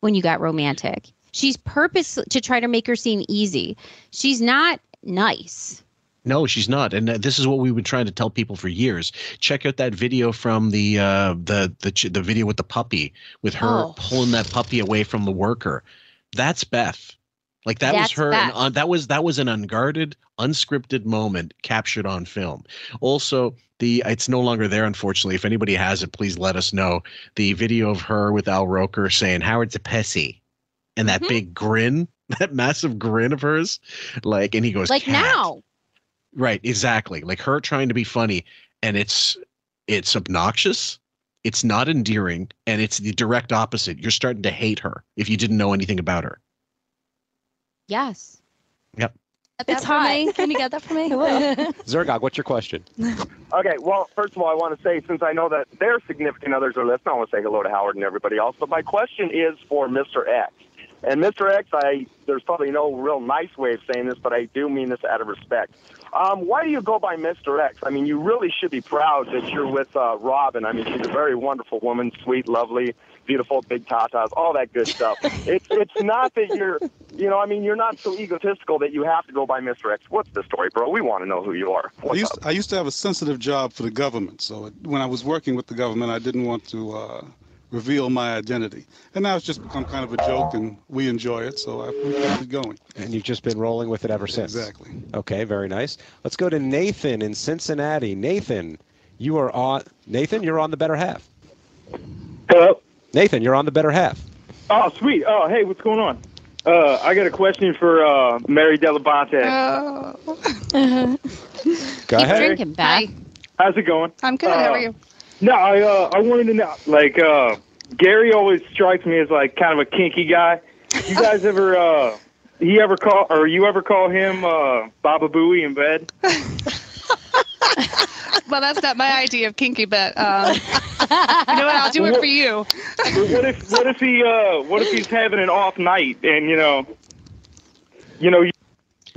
when you got romantic? She's purpose to try to make her seem easy. She's not nice. No, she's not. And this is what we've been trying to tell people for years. Check out that video from the uh, the the the video with the puppy, with her Oh. pulling that puppy away from the worker. That's Beth. Like that was her. Uh, that was that was an unguarded, unscripted moment captured on film. Also, the it's no longer there. Unfortunately, if anybody has it, please let us know. The video of her with Al Roker saying Howard's a pussy, and Mm-hmm. that big grin, that massive grin of hers, like, and he goes like "Cat." now. Right, exactly. Like her trying to be funny and it's it's obnoxious, it's not endearing, and it's the direct opposite. You're starting to hate her if you didn't know anything about her. Yes. Yep. It's hot. Can you get that for me? Zergog, what's your question? Okay, well, first of all, I want to say, since I know that their significant others are listening, I want to say hello to Howard and everybody else. But my question is for Mr. X. And Mr. X, I there's probably no real nice way of saying this, but I do mean this out of respect. Um, why do you go by Mr. X? I mean, you really should be proud that you're with uh, Robin. I mean, she's a very wonderful woman, sweet, lovely, beautiful, big tatas, all that good stuff. it's it's not that you're, you know, I mean, you're not so egotistical that you have to go by Mr. X. What's the story, bro? We want to know who you are. I used, I used to have a sensitive job for the government, so it, when I was working with the government, I didn't want to uh, reveal my identity. And now it's just become kind of a joke, and we enjoy it, so I, we keep it going. And you've just been rolling with it ever since. Exactly. Okay, very nice. Let's go to Nathan in Cincinnati. Nathan, you are on. Nathan, you're on the better half. Hello. Nathan, you're on the better half. Oh, sweet. Oh, hey, what's going on? Uh, I got a question for uh, Mary Delabonte. Go Keep ahead. drinking, Beth. How's it going? I'm good. How are you? No, I uh, I wanted to know. Like, uh, Gary always strikes me as like kind of a kinky guy. You guys ever uh, he ever call or you ever call him uh, Baba Booey in bed? Well, that's not my idea of kinky, but um, you know what? I'll do it for you. what if what if he uh, what if he's having an off night and you know, you know,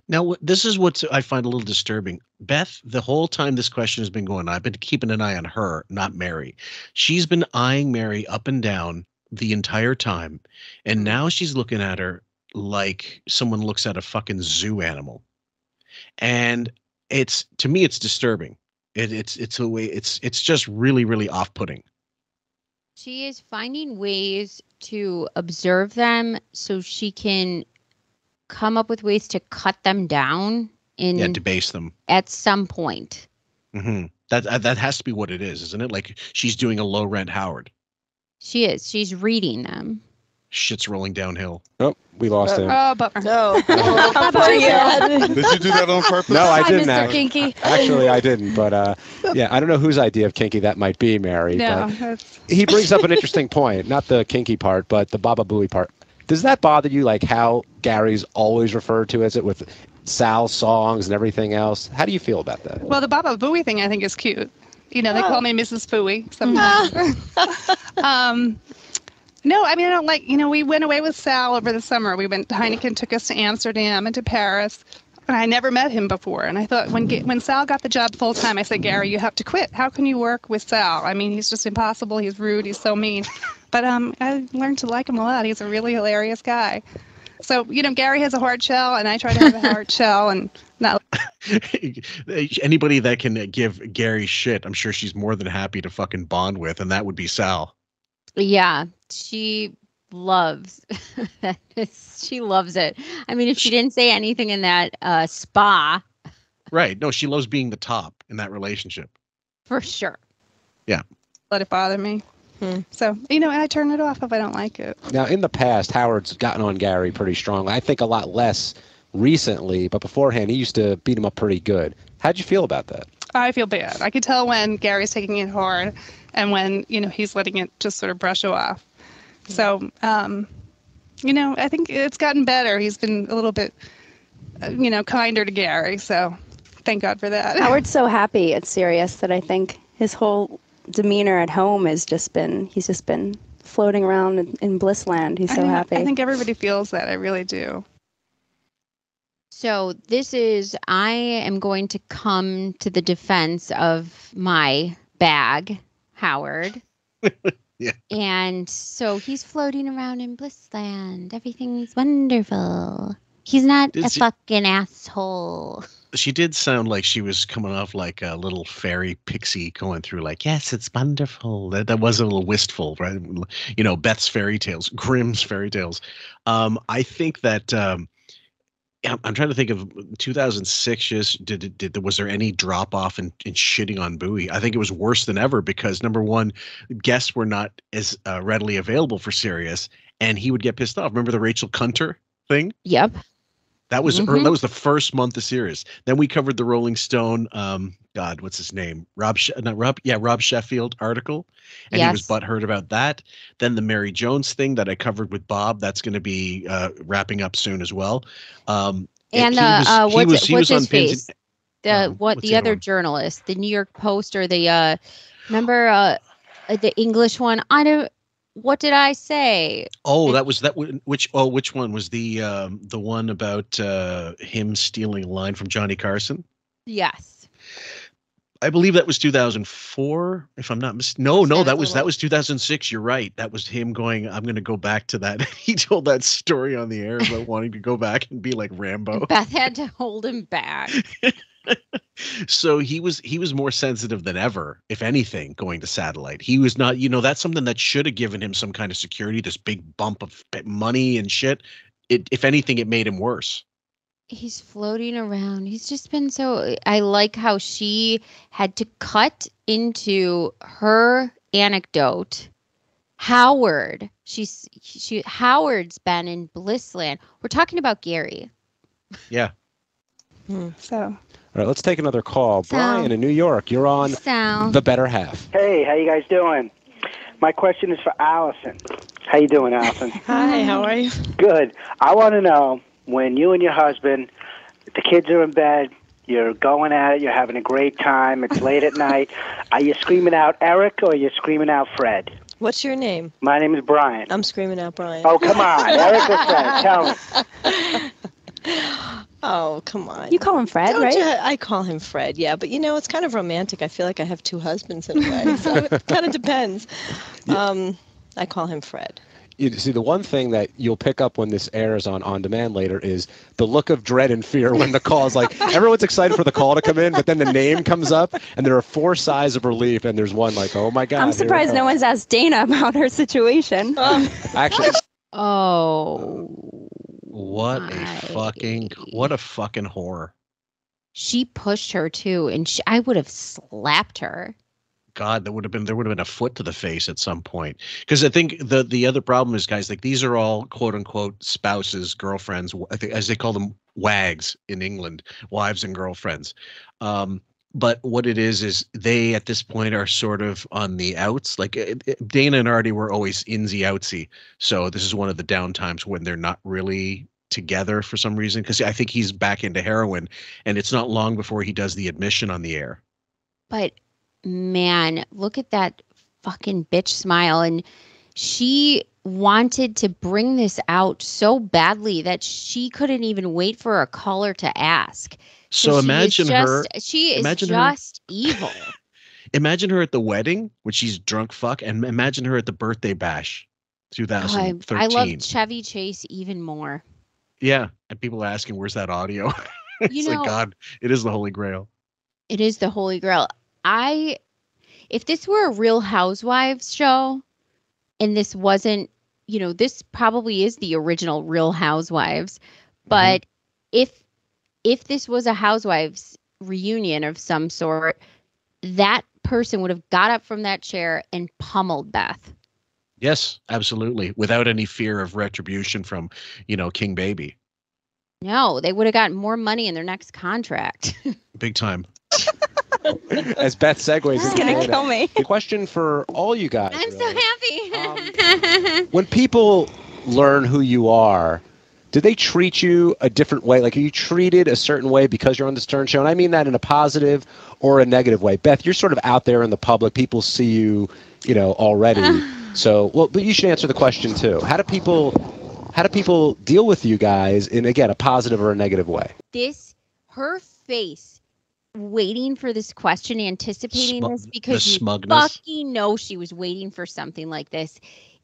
Now, this is what I find a little disturbing. Beth, the whole time this question has been going on, I've been keeping an eye on her, not Mary. She's been eyeing Mary up and down the entire time. And mm. now she's looking at her like someone looks at a fucking zoo animal. And it's to me, it's disturbing. It, it's it's a way it's it's just really really off putting. She is finding ways to observe them so she can come up with ways to cut them down in Yeah, debase them. at some point. hmm That uh, that has to be what it is, isn't it? Like she's doing a low rent Howard. She is. She's reading them. Shit's rolling downhill. Oh, we lost him. Oh, bummer. No. How about you? Did you do that on purpose? No, I didn't. Mr. Actually. Kinky. Actually, I didn't. But uh, yeah, I don't know whose idea of kinky that might be, Mary. No, but he brings up an interesting point. Not the kinky part, but the Baba Booey part. Does that bother you? Like how Gary's always referred to as it with Sal's songs and everything else. How do you feel about that? well, the Baba Booey thing I think is cute. You know, they call me Mrs. Booey sometimes. um, no, I mean, I don't like, you know, we went away with Sal over the summer. We went, Heineken took us to Amsterdam and to Paris. And I never met him before. And I thought when when Sal got the job full time, I said, Gary, you have to quit. How can you work with Sal? I mean, he's just impossible. He's rude. He's so mean. But um, I learned to like him a lot. He's a really hilarious guy. So, you know, Gary has a hard shell, and I try to have a hard shell and not Anybody that can give Gary shit, I'm sure she's more than happy to fucking bond with, and that would be Sal. Yeah, she loves She loves it. I mean, if she didn't say anything in that uh, spa, Right. No, she loves being the top in that relationship. for sure. Yeah. let it bother me. So, you know, and I turn it off if I don't like it. Now, in the past, Howard's gotten on Gary pretty strong. I think a lot less recently, but beforehand, he used to beat him up pretty good. How'd you feel about that? I feel bad. I could tell when Gary's taking it hard and when, you know, he's letting it just sort of brush off. So, um, you know, I think it's gotten better. He's been a little bit, uh, you know, kinder to Gary. So thank God for that. Howard's so happy at Sirius that I think his whole demeanor at home has just been he's just been floating around in, in bliss land. He's so think- happy. I think everybody feels that. I really do. So this is I am going to come to the defense of my bag, Howard. Yeah. And so he's floating around in Blissland. Everything's wonderful. He's not Did a she- fucking asshole. She did sound like she was coming off like a little fairy pixie going through, like, yes, it's wonderful. That, that was a little wistful, right? You know, Beth's fairy tales, Grimm's fairy tales. Um, I think that. Um, I'm trying to think of 2006. Just did, did was there any drop off in, in shitting on Booey? I think it was worse than ever because number one, guests were not as uh, readily available for Sirius, and he would get pissed off. Remember the Rachel Cunter thing? Yep. That was Mhm. that was the first month of Sirius. Then we covered the Rolling Stone. Um, God, what's his name? Rob, she- not Rob, yeah, Rob Sheffield article, and he was Yes. butthurt about that. Then the Mary Jones thing that I covered with Bob. That's going to be uh, wrapping up soon as well. Um, And he the was- uh, what's, was- he what's his face? and- The um, what the the other other one? journalist, the New York Post or the uh remember uh uh, the English one? I don't what did I say? Oh, that was that. one- Which oh, which one was the um, the one about uh, him stealing a line from Johnny Carson? Yes. I believe that was 2004, if I'm not mis- No, no, that was that was 2006. You're right. That was him going. I'm going to go back to that. he told that story on the air about wanting to go back and be like Rambo. Beth had to hold him back. so he was he was more sensitive than ever, if anything, going to satellite. He was not. You know, that's something that should have given him some kind of security. This big bump of money and shit. It, if anything, it made him worse. He's floating around. He's just been so I like how she had to cut into her anecdote. Howard, she's she Howard's been in Blissland. We're talking about Gary. Yeah. Hmm, so All right, let's take another call. Sal. Brian in New York, you're on Sal. the better half. Hey, how you guys doing? My question is for Alison. How you doing, Alison? Hi, how are you? Good. I want to know when you and your husband, the kids are in bed, you're going at it, you're having a great time, it's late at night. Are you screaming out Eric or are you screaming out Fred? What's your name? My name is Brian. I'm screaming out Brian. Oh, come on. Eric or Fred? Tell me. Oh, come on. You call him Fred, Don't right? you- I call him Fred, yeah. But you know, it's kind of romantic. I feel like I have two husbands in a way. So it kind of depends. Um, I call him Fred. You see, the one thing that you'll pick up when this airs on on demand later is the look of dread and fear when the call is like everyone's excited for the call to come in, but then the name comes up and there are four sighs of relief, and there's one like, oh my god. I'm surprised no one's asked Dana about her situation. Actually, Oh. What a fucking what a fucking horror. She pushed her too, and she, I would have slapped her. God, that would have been there would have been a foot to the face at some point. Because I think the the other problem is, guys, like these are all quote unquote spouses, girlfriends, w- I think as they call them, wags in England, wives and girlfriends. Um, but what it is is they at this point are sort of on the outs. Like it, it- Dana and Artie were always insy outsy, so this is one of the down times when they're not really together for some reason. Because I think he's back into heroin, and it's not long before he does the admission on the air. But man, look at that fucking bitch smile. And she wanted to bring this out so badly that she couldn't even wait for a caller to ask. So is imagine her- just- She is imagine her- just evil. Imagine her at the wedding when she's drunk fuck, and imagine her at the birthday bash, Oh, I, 2013. I love Chevy Chase even more. yeah, and people are asking, "Where's that audio?" it's You know- like God, it is the Holy Grail. It is the Holy Grail. I, if this were a Real Housewives show, and this wasn't, you know, this probably is the original Real Housewives, mm-hmm. but if if this was a Housewives reunion of some sort, that person would have got up from that chair and pummeled Beth. Yes, absolutely, without any fear of retribution from, you know, King Baby, No, they would have gotten more money in their next contract. big time. As Beth segues It's gonna kill me. The question for all you guys: I'm so happy. Um, when people learn who you are, do they treat you a different way? Like, are you treated a certain way because you're on the Stern Show? And I mean that in a positive or a negative way. Beth, you're sort of out there in the public. People see you, you know, already. so, well, but you should answer the question too. How do people, how do people deal with you guys in again a positive or a negative way? this her face waiting for this question anticipating Smug- this because you smugness. fucking know she was waiting for something like this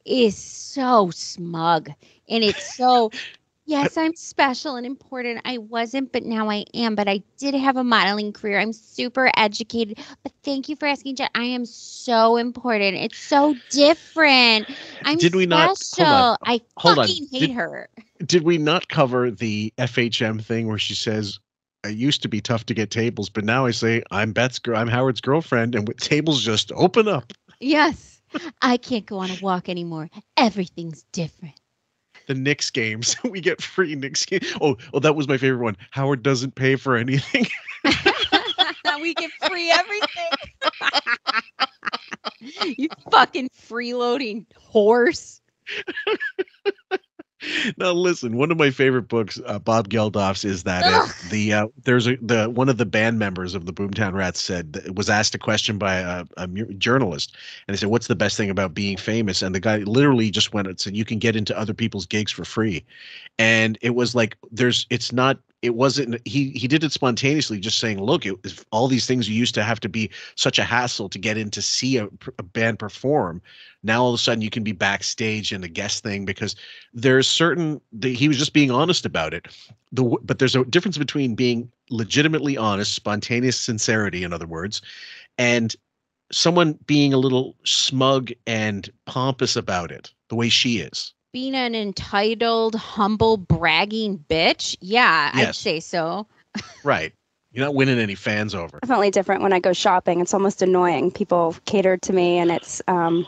is so smug. And it's so yes i'm special and important. I wasn't but now i am. But i did have a modeling career. I'm super educated. But thank you for asking Jen. i am so important. It's so different. I'm Did we not- hold on. special. I Hold on. fucking hate Did- her. Did we not cover the FHM thing where she says, "It used to be tough to get tables, but now I say I'm Beth's, gir- I'm Howard's girlfriend, and with tables just open up." Yes. I can't go on a walk anymore. Everything's different. The Knicks games, we get free Knicks games. Oh, oh, that was my favorite one. Howard doesn't pay for anything. we get free everything. you fucking freeloading horse. Now listen, one of my favorite books, uh, Bob Geldof's, is that it, the uh, there's a the one of the band members of the Boomtown Rats said that- was asked a question by a, a journalist, and they said, "What's the best thing about being famous?" And the guy literally just went and said, "You can get into other people's gigs for free," and it was like there's it's not it wasn't he he did it spontaneously just saying look it was all these things you used to have to be such a hassle to get in to see a, a band perform now all of a sudden you can be backstage in a guest thing because there's certain he was just being honest about it. The but there's a difference between being legitimately honest spontaneous sincerity in other words and someone being a little smug and pompous about it the way she is Being an entitled, humble, bragging bitch. Yeah, I'd say so. right you're not winning any fans over Definitely different when I go shopping. It's almost annoying. People cater to me, and it's. Um,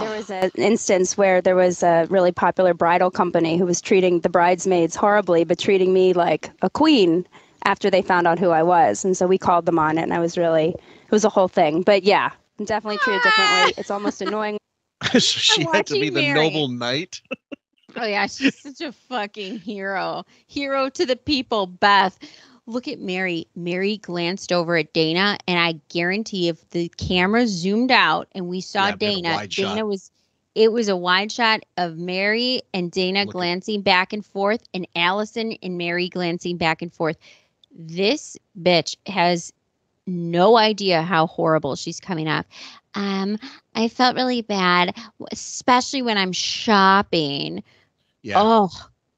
There was an instance where there was a really popular bridal company who was treating the bridesmaids horribly, but treating me like a queen after they found out who I was. And so we called them on it, and I was really, it was a whole thing. But yeah, I'm definitely treated differently. It's almost annoying. so she had to be the Mary. noble knight Oh yeah, she's such a fucking hero. Hero to the people, Beth. Look at Mary. Mary glanced over at Dana, and I guarantee if the camera zoomed out and we saw Yeah, we had a Dana, Dana shot. was it was a wide shot of Mary and Dana glancing back and forth, and Alison and Mary glancing back and forth. This bitch has no idea how horrible she's coming off. Um, I felt really bad, especially when I'm shopping. Yeah. Oh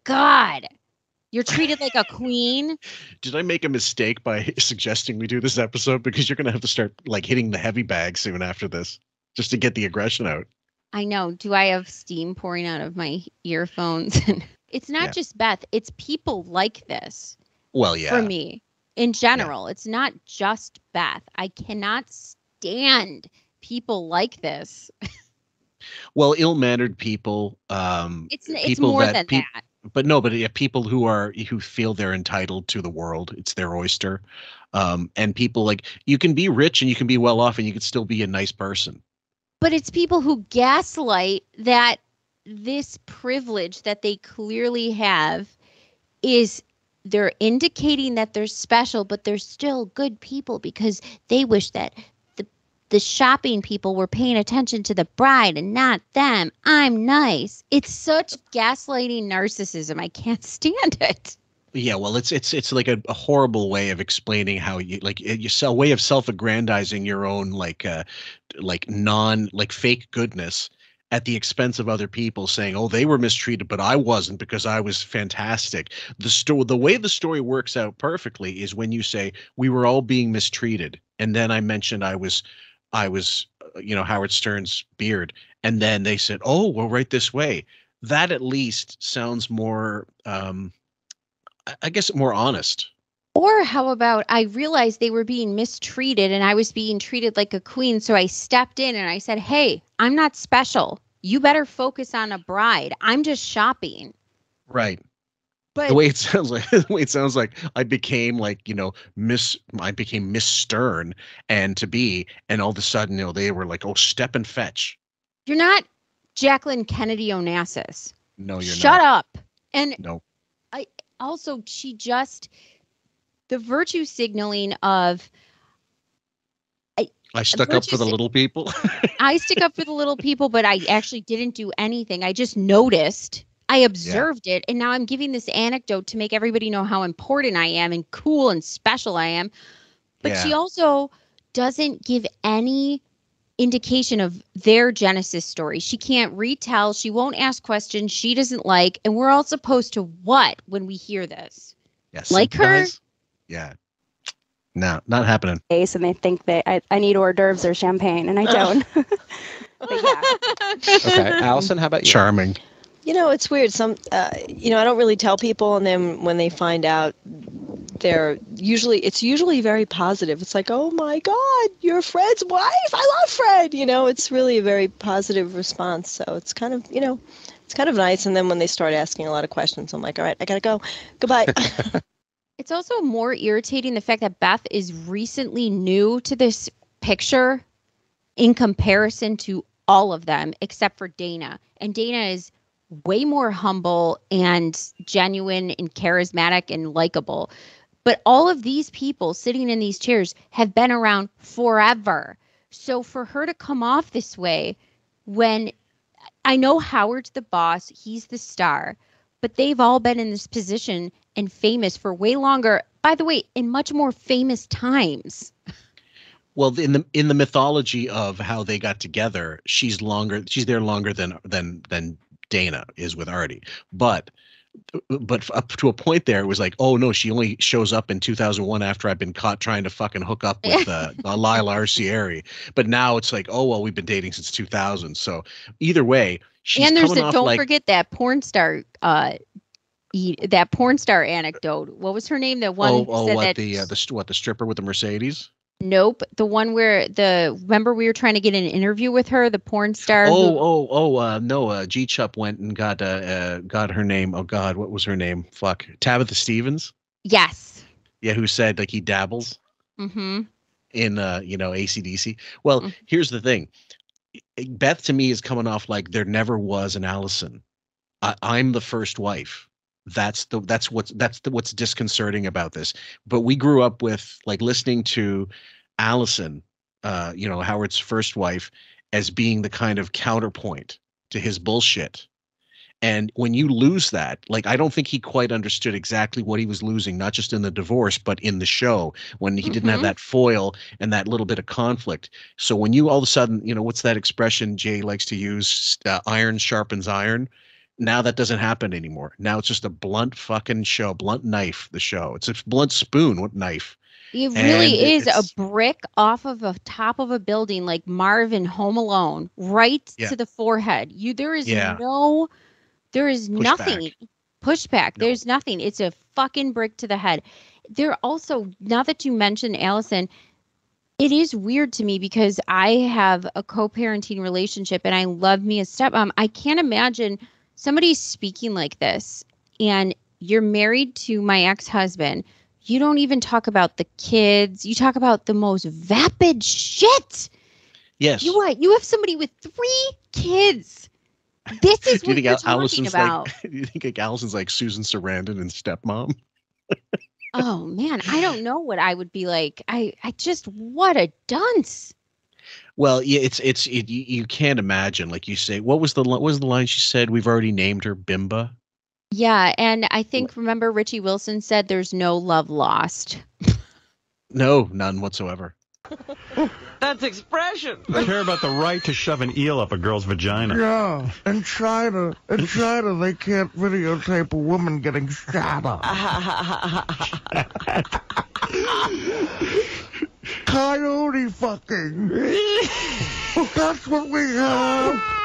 God. You're treated like a queen. Did I make a mistake by suggesting we do this episode? Because you're gonna have to start like hitting the heavy bag soon after this, just to get the aggression out. I know. Do I have steam pouring out of my earphones? It's not Yeah. just Beth, it's people like this Well, yeah. for me in general. It's not just Beth. I cannot stand people like this. Well, ill-mannered people. Um, It's it's people more that than peop- that. But no, but yeah, people who are who feel they're entitled to the world. It's their oyster. Um, and people like you can be rich and you can be well off and you can still be a nice person. But it's people who gaslight that this privilege that they clearly have is they're indicating that they're special, but they're still good people because they wish that the shopping people were paying attention to the bride and not them. I'm nice. It's such gaslighting narcissism. I can't stand it. Yeah, well, it's it's it's like a, a horrible way of explaining how you like you a way of self-aggrandizing your own like uh like non like fake goodness at the expense of other people saying, "Oh, they were mistreated, but I wasn't because I was fantastic." The story the way the story works out perfectly is when you say, "We were all being mistreated." And then I mentioned I was I was uh, you know Howard Stern's beard and then they said, "Oh, well right this way." That at least sounds more um I- I guess more honest. Or how about I realized they were being mistreated and I was being treated like a queen. So I stepped in and I said, Hey, I'm not special. You better focus on a bride. I'm just shopping. Right. But the way it sounds like the way it sounds like I became like, you know, Miss I became Miss Stern and to be and all of a sudden, you know, they were like, Oh, step and fetch. you're not Jacqueline Kennedy Onassis. No, you're Shut not. Shut up. And No. I also she just the virtue signaling of I stuck up for the little people. I stick up for the little people, but I actually didn't do anything. I just noticed. I observed it, and now I'm giving this anecdote to make everybody know how important I am and cool and special I am. But she also doesn't give any indication of their Genesis story. She can't retell. She won't ask questions she doesn't like. And we're all supposed to what when we hear this? Yes. Like her? Yeah. No, not happening. Ace and they think that I, I need hors d'oeuvres or champagne, and I don't. Okay, Alison, how about you? Charming. You know, it's weird. Some, uh, you know, I don't really tell people, and then when they find out, they're usually it's usually very positive. It's like, oh my God, you're Fred's wife. I love Fred. You know, it's really a very positive response. So it's kind of, you know, it's kind of nice. And then when they start asking a lot of questions, I'm like, all right, I gotta go. Goodbye. It's also more irritating the fact that Beth is recently new to this picture in comparison to all of them except for Dana. And Dana is way more humble and genuine and charismatic and likable. But all of these people sitting in these chairs have been around forever. So for her to come off this way when I know Howard's the boss, he's the star, but they've all been in this position and famous for way longer. By the way, in much more famous times. Well, in the in the mythology of how they got together, she's longer. She's there longer than than than Dana is with Artie. But but up to a point there, it was like, oh no, she only shows up in 2001 after I've been caught trying to fucking hook up with uh, Lila Arcieri. But now it's like, oh well, we've been dating since 2000. So either way, she's and there's a, don't like forget that porn star uh e- that porn star anecdote. What was her name? The one oh oh said what that the uh, the what the stripper with the Mercedes. Nope, the one where the remember we were trying to get an interview with her, the porn star. who- Oh, oh, oh, uh, no, uh, G Chup went and got, uh, uh, got her name. Oh God, what was her name? Fuck. Tabitha Stevens. yes. Yeah. Who said like he dabbles Mm-hmm. in, uh, you know, ACDC. Well, here's the thing. Beth to me is coming off like there never was an Alison. I, I'm the first wife. That's the that's what's that's the, what's disconcerting about this. But we grew up with like listening to Alison, uh, you know, Howard's first wife, as being the kind of counterpoint to his bullshit. And when you lose that, like I don't think he quite understood exactly what he was losing, not just in the divorce, but in the show when he didn't have Mhm. that foil and that little bit of conflict. So when you all of a sudden, you know, what's that expression Jay likes to use? Uh, iron sharpens iron. Now that doesn't happen anymore. Now it's just a blunt fucking show, blunt knife. The show. It's a blunt spoon with knife. It And really is a brick off of a top of a building like Marvin Home Alone, right Yeah. to the forehead. You there is Yeah. no there is Push nothing. back. pushback. There's nothing. It's a fucking brick to the head. There also, now that you mentioned Alison, it is weird to me because I have a co-parenting relationship and I love me a stepmom. I can't imagine somebody speaking like this and you're married to my ex-husband. You don't even talk about the kids. You talk about the most vapid shit. Yes. You what? You have somebody with three kids. This is you what you're Al- talking Alison's about. like? Do you think like Alison's like Susan Sarandon and Stepmom? oh man, I don't know what I would be like. I I just what a dunce. Well, yeah, it's it's it, you, you can't imagine. Like you say, what was the what was the line she said? We've already named her Bimba. Yeah, and I think remember Richie Wilson said there's no love lost. No, none whatsoever. That's expression. I care about the right to shove an eel up a girl's vagina. Yeah, in China, in China, they can't videotape a woman getting shot up. Coyote fucking. That's what we have.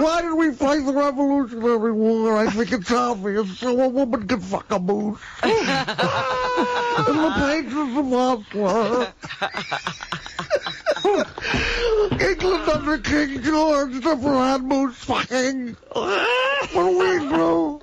Why did we fight the Revolutionary War? I think it's obvious, so a woman can fuck a moose. In the pages of Oslo. England under King George never had moose fucking. What do we do?